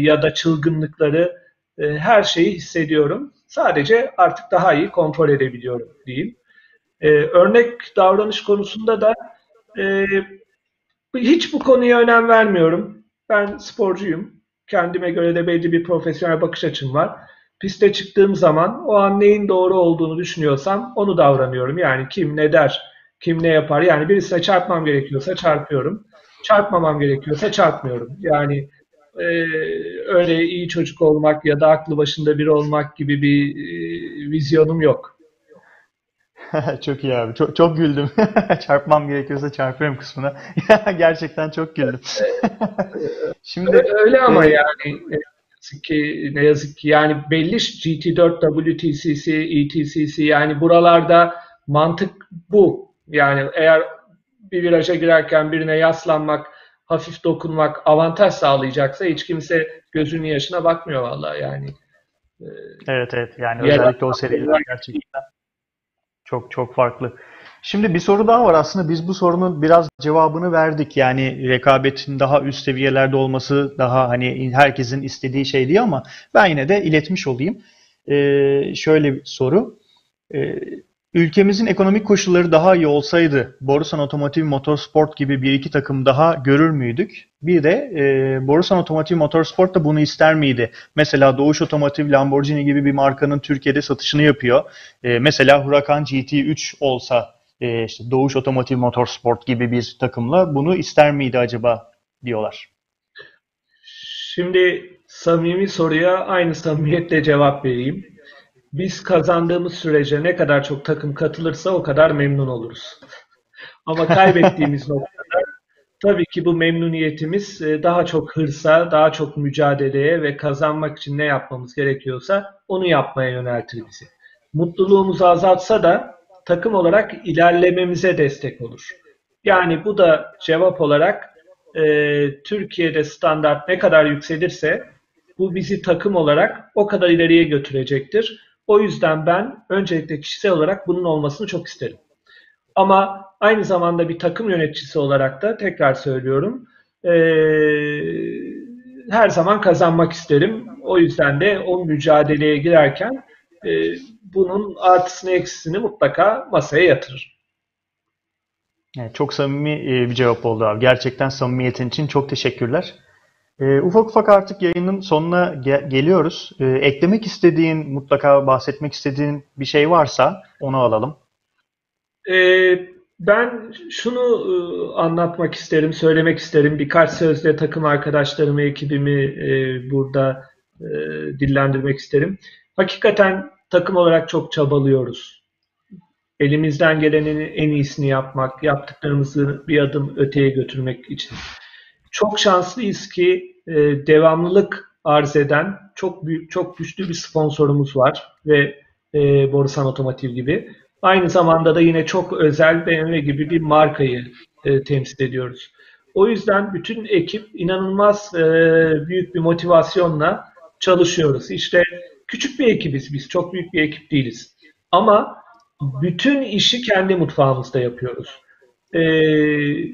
ya da çılgınlıkları e, her şeyi hissediyorum. Sadece artık daha iyi kontrol edebiliyorum diyeyim. E, örnek davranış konusunda da e, hiç bu konuya önem vermiyorum. Ben sporcuyum. Kendime göre de belli bir profesyonel bakış açım var. Piste çıktığım zaman o an neyin doğru olduğunu düşünüyorsam onu davranıyorum. Yani kim ne der, kim ne yapar. Yani birisine çarpmam gerekiyorsa çarpıyorum çarpmamam gerekiyorsa çarpmıyorum. Yani e, öyle iyi çocuk olmak ya da aklı başında biri olmak gibi bir e, vizyonum yok. [LAUGHS] Çok iyi abi. Çok, çok güldüm. [LAUGHS] Çarpmam gerekiyorsa çarpıyorum kısmına. [LAUGHS] Gerçekten çok güldüm. Şimdi öyle ama e, yani ne yazık ki ne yazık ki yani belli GT4, WTCC, ETCC yani buralarda mantık bu. Yani eğer bir viraja girerken birine yaslanmak, hafif dokunmak avantaj sağlayacaksa hiç kimse gözünün yaşına bakmıyor vallahi yani. Evet evet yani özellikle o seriler gerçekten çok çok farklı. Şimdi bir soru daha var aslında biz bu sorunun biraz cevabını verdik. Yani rekabetin daha üst seviyelerde olması daha hani herkesin istediği şey diye ama ben yine de iletmiş olayım. Ee, şöyle bir soru. Ee, Ülkemizin ekonomik koşulları daha iyi olsaydı Borusan Otomotiv Motorsport gibi bir iki takım daha görür müydük? Bir de e, Borusan Otomotiv Motorsport da bunu ister miydi? Mesela Doğuş Otomotiv Lamborghini gibi bir markanın Türkiye'de satışını yapıyor. E, mesela Huracan GT3 olsa e, işte Doğuş Otomotiv Motorsport gibi bir takımla bunu ister miydi acaba diyorlar. Şimdi samimi soruya aynı samimiyetle cevap vereyim. Biz kazandığımız sürece ne kadar çok takım katılırsa o kadar memnun oluruz. Ama kaybettiğimiz [LAUGHS] noktada tabii ki bu memnuniyetimiz e, daha çok hırsa, daha çok mücadeleye ve kazanmak için ne yapmamız gerekiyorsa onu yapmaya yöneltir bizi. Mutluluğumuzu azaltsa da takım olarak ilerlememize destek olur. Yani bu da cevap olarak e, Türkiye'de standart ne kadar yükselirse bu bizi takım olarak o kadar ileriye götürecektir. O yüzden ben öncelikle kişisel olarak bunun olmasını çok isterim. Ama aynı zamanda bir takım yöneticisi olarak da tekrar söylüyorum e, her zaman kazanmak isterim. O yüzden de o mücadeleye girerken e, bunun artısını eksisini mutlaka masaya yatırırım. Evet, çok samimi bir cevap oldu abi. Gerçekten samimiyetin için çok teşekkürler. E, ufak ufak artık yayının sonuna ge- geliyoruz. E, eklemek istediğin, mutlaka bahsetmek istediğin bir şey varsa onu alalım. E, ben şunu e, anlatmak isterim, söylemek isterim. Birkaç sözle takım arkadaşlarımı, ekibimi e, burada e, dillendirmek isterim. Hakikaten takım olarak çok çabalıyoruz. Elimizden gelenin en iyisini yapmak, yaptıklarımızı bir adım öteye götürmek için. Çok şanslıyız ki e, devamlılık arz eden çok büyük, çok güçlü bir sponsorumuz var ve e, Borusan Otomotiv gibi. Aynı zamanda da yine çok özel BMW gibi bir markayı e, temsil ediyoruz. O yüzden bütün ekip inanılmaz e, büyük bir motivasyonla çalışıyoruz. İşte küçük bir ekibiz biz, çok büyük bir ekip değiliz. Ama bütün işi kendi mutfağımızda yapıyoruz e,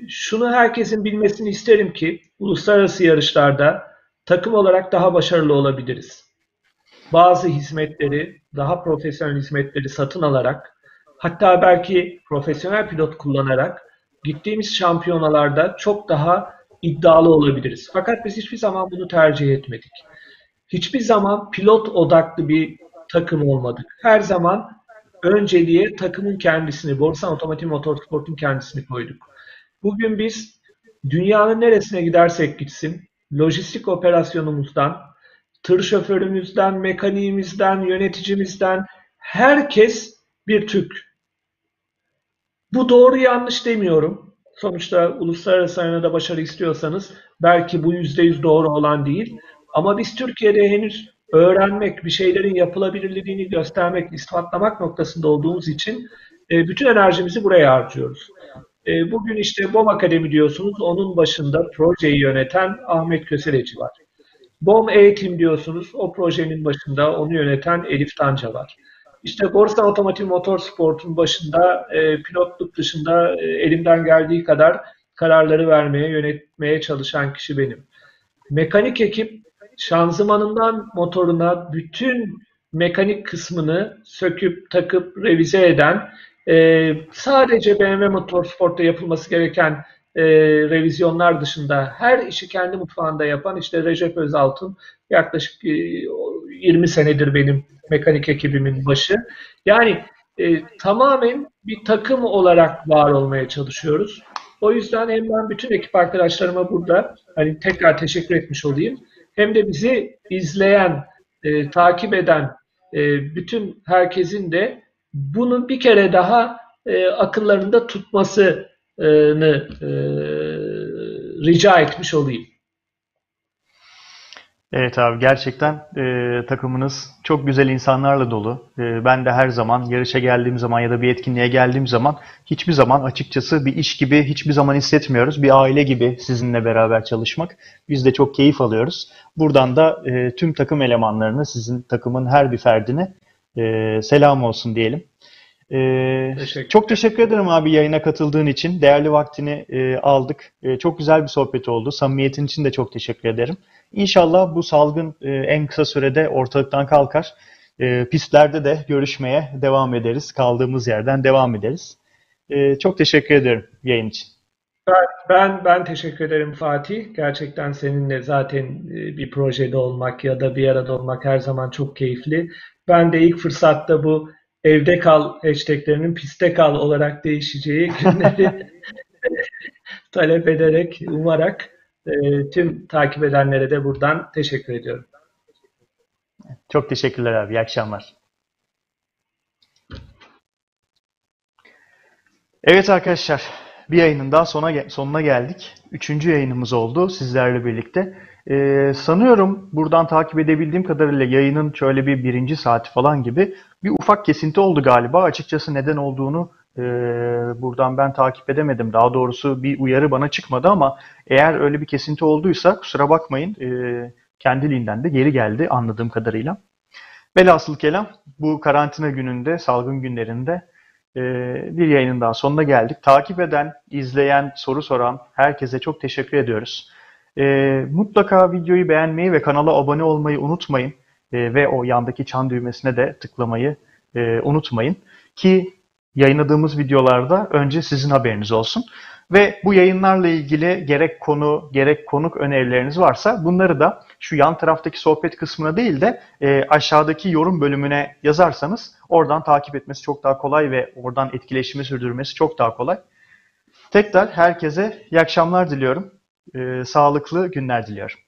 şunu herkesin bilmesini isterim ki uluslararası yarışlarda takım olarak daha başarılı olabiliriz. Bazı hizmetleri, daha profesyonel hizmetleri satın alarak, hatta belki profesyonel pilot kullanarak gittiğimiz şampiyonalarda çok daha iddialı olabiliriz. Fakat biz hiçbir zaman bunu tercih etmedik. Hiçbir zaman pilot odaklı bir takım olmadık. Her zaman önceliğe takımın kendisini, Borsan Otomotiv Motorsport'un kendisini koyduk. Bugün biz dünyanın neresine gidersek gitsin, lojistik operasyonumuzdan, tır şoförümüzden, mekaniğimizden, yöneticimizden herkes bir Türk. Bu doğru yanlış demiyorum. Sonuçta uluslararası arenada başarı istiyorsanız belki bu yüzde yüz doğru olan değil. Ama biz Türkiye'de henüz öğrenmek, bir şeylerin yapılabilirliğini göstermek, ispatlamak noktasında olduğumuz için e, bütün enerjimizi buraya harcıyoruz. E, bugün işte BOM Akademi diyorsunuz, onun başında projeyi yöneten Ahmet Köseleci var. BOM Eğitim diyorsunuz, o projenin başında onu yöneten Elif Tanca var. İşte Borsa Otomotiv Motorsport'un başında e, pilotluk dışında e, elimden geldiği kadar kararları vermeye, yönetmeye çalışan kişi benim. Mekanik ekip şanzımanından motoruna bütün mekanik kısmını söküp takıp revize eden e, sadece BMW Motorsport'ta yapılması gereken e, revizyonlar dışında her işi kendi mutfağında yapan işte Recep Özaltın yaklaşık e, 20 senedir benim mekanik ekibimin başı. Yani e, tamamen bir takım olarak var olmaya çalışıyoruz. O yüzden hem ben bütün ekip arkadaşlarıma burada hani tekrar teşekkür etmiş olayım hem de bizi izleyen, e, takip eden e, bütün herkesin de bunun bir kere daha e, akıllarında tutmasını e, rica etmiş olayım. Evet abi gerçekten e, takımınız çok güzel insanlarla dolu. E, ben de her zaman yarışa geldiğim zaman ya da bir etkinliğe geldiğim zaman hiçbir zaman açıkçası bir iş gibi hiçbir zaman hissetmiyoruz. Bir aile gibi sizinle beraber çalışmak. Biz de çok keyif alıyoruz. Buradan da e, tüm takım elemanlarını, sizin takımın her bir ferdine e, selam olsun diyelim. Ee, Teşekkür çok teşekkür ederim abi yayına katıldığın için. Değerli vaktini e, aldık. E, çok güzel bir sohbet oldu. Samimiyetin için de çok teşekkür ederim. İnşallah bu salgın e, en kısa sürede ortalıktan kalkar. E, pistlerde de görüşmeye devam ederiz. Kaldığımız yerden devam ederiz. E, çok teşekkür ederim yayın için. Ben, ben ben teşekkür ederim Fatih. Gerçekten seninle zaten bir projede olmak ya da bir arada olmak her zaman çok keyifli. Ben de ilk fırsatta bu evde kal hashtaglerinin piste kal olarak değişeceği [LAUGHS] günleri talep ederek, umarak e, tüm takip edenlere de buradan teşekkür ediyorum. Çok teşekkürler abi. İyi akşamlar. Evet arkadaşlar, bir yayının daha sona, sonuna geldik. Üçüncü yayınımız oldu sizlerle birlikte. Ee, sanıyorum buradan takip edebildiğim kadarıyla yayının şöyle bir birinci saati falan gibi bir ufak kesinti oldu galiba. Açıkçası neden olduğunu e, buradan ben takip edemedim. Daha doğrusu bir uyarı bana çıkmadı ama eğer öyle bir kesinti olduysa kusura bakmayın. E, kendiliğinden de geri geldi anladığım kadarıyla. Velhasıl kelam bu karantina gününde, salgın günlerinde e, bir yayının daha sonuna geldik. Takip eden, izleyen, soru soran herkese çok teşekkür ediyoruz. E, mutlaka videoyu beğenmeyi ve kanala abone olmayı unutmayın. E, ve o yandaki çan düğmesine de tıklamayı e, unutmayın. Ki yayınladığımız videolarda önce sizin haberiniz olsun. Ve bu yayınlarla ilgili gerek konu gerek konuk önerileriniz varsa bunları da şu yan taraftaki sohbet kısmına değil de e, aşağıdaki yorum bölümüne yazarsanız oradan takip etmesi çok daha kolay ve oradan etkileşimi sürdürmesi çok daha kolay. Tekrar herkese iyi akşamlar diliyorum. E, sağlıklı günler diliyorum.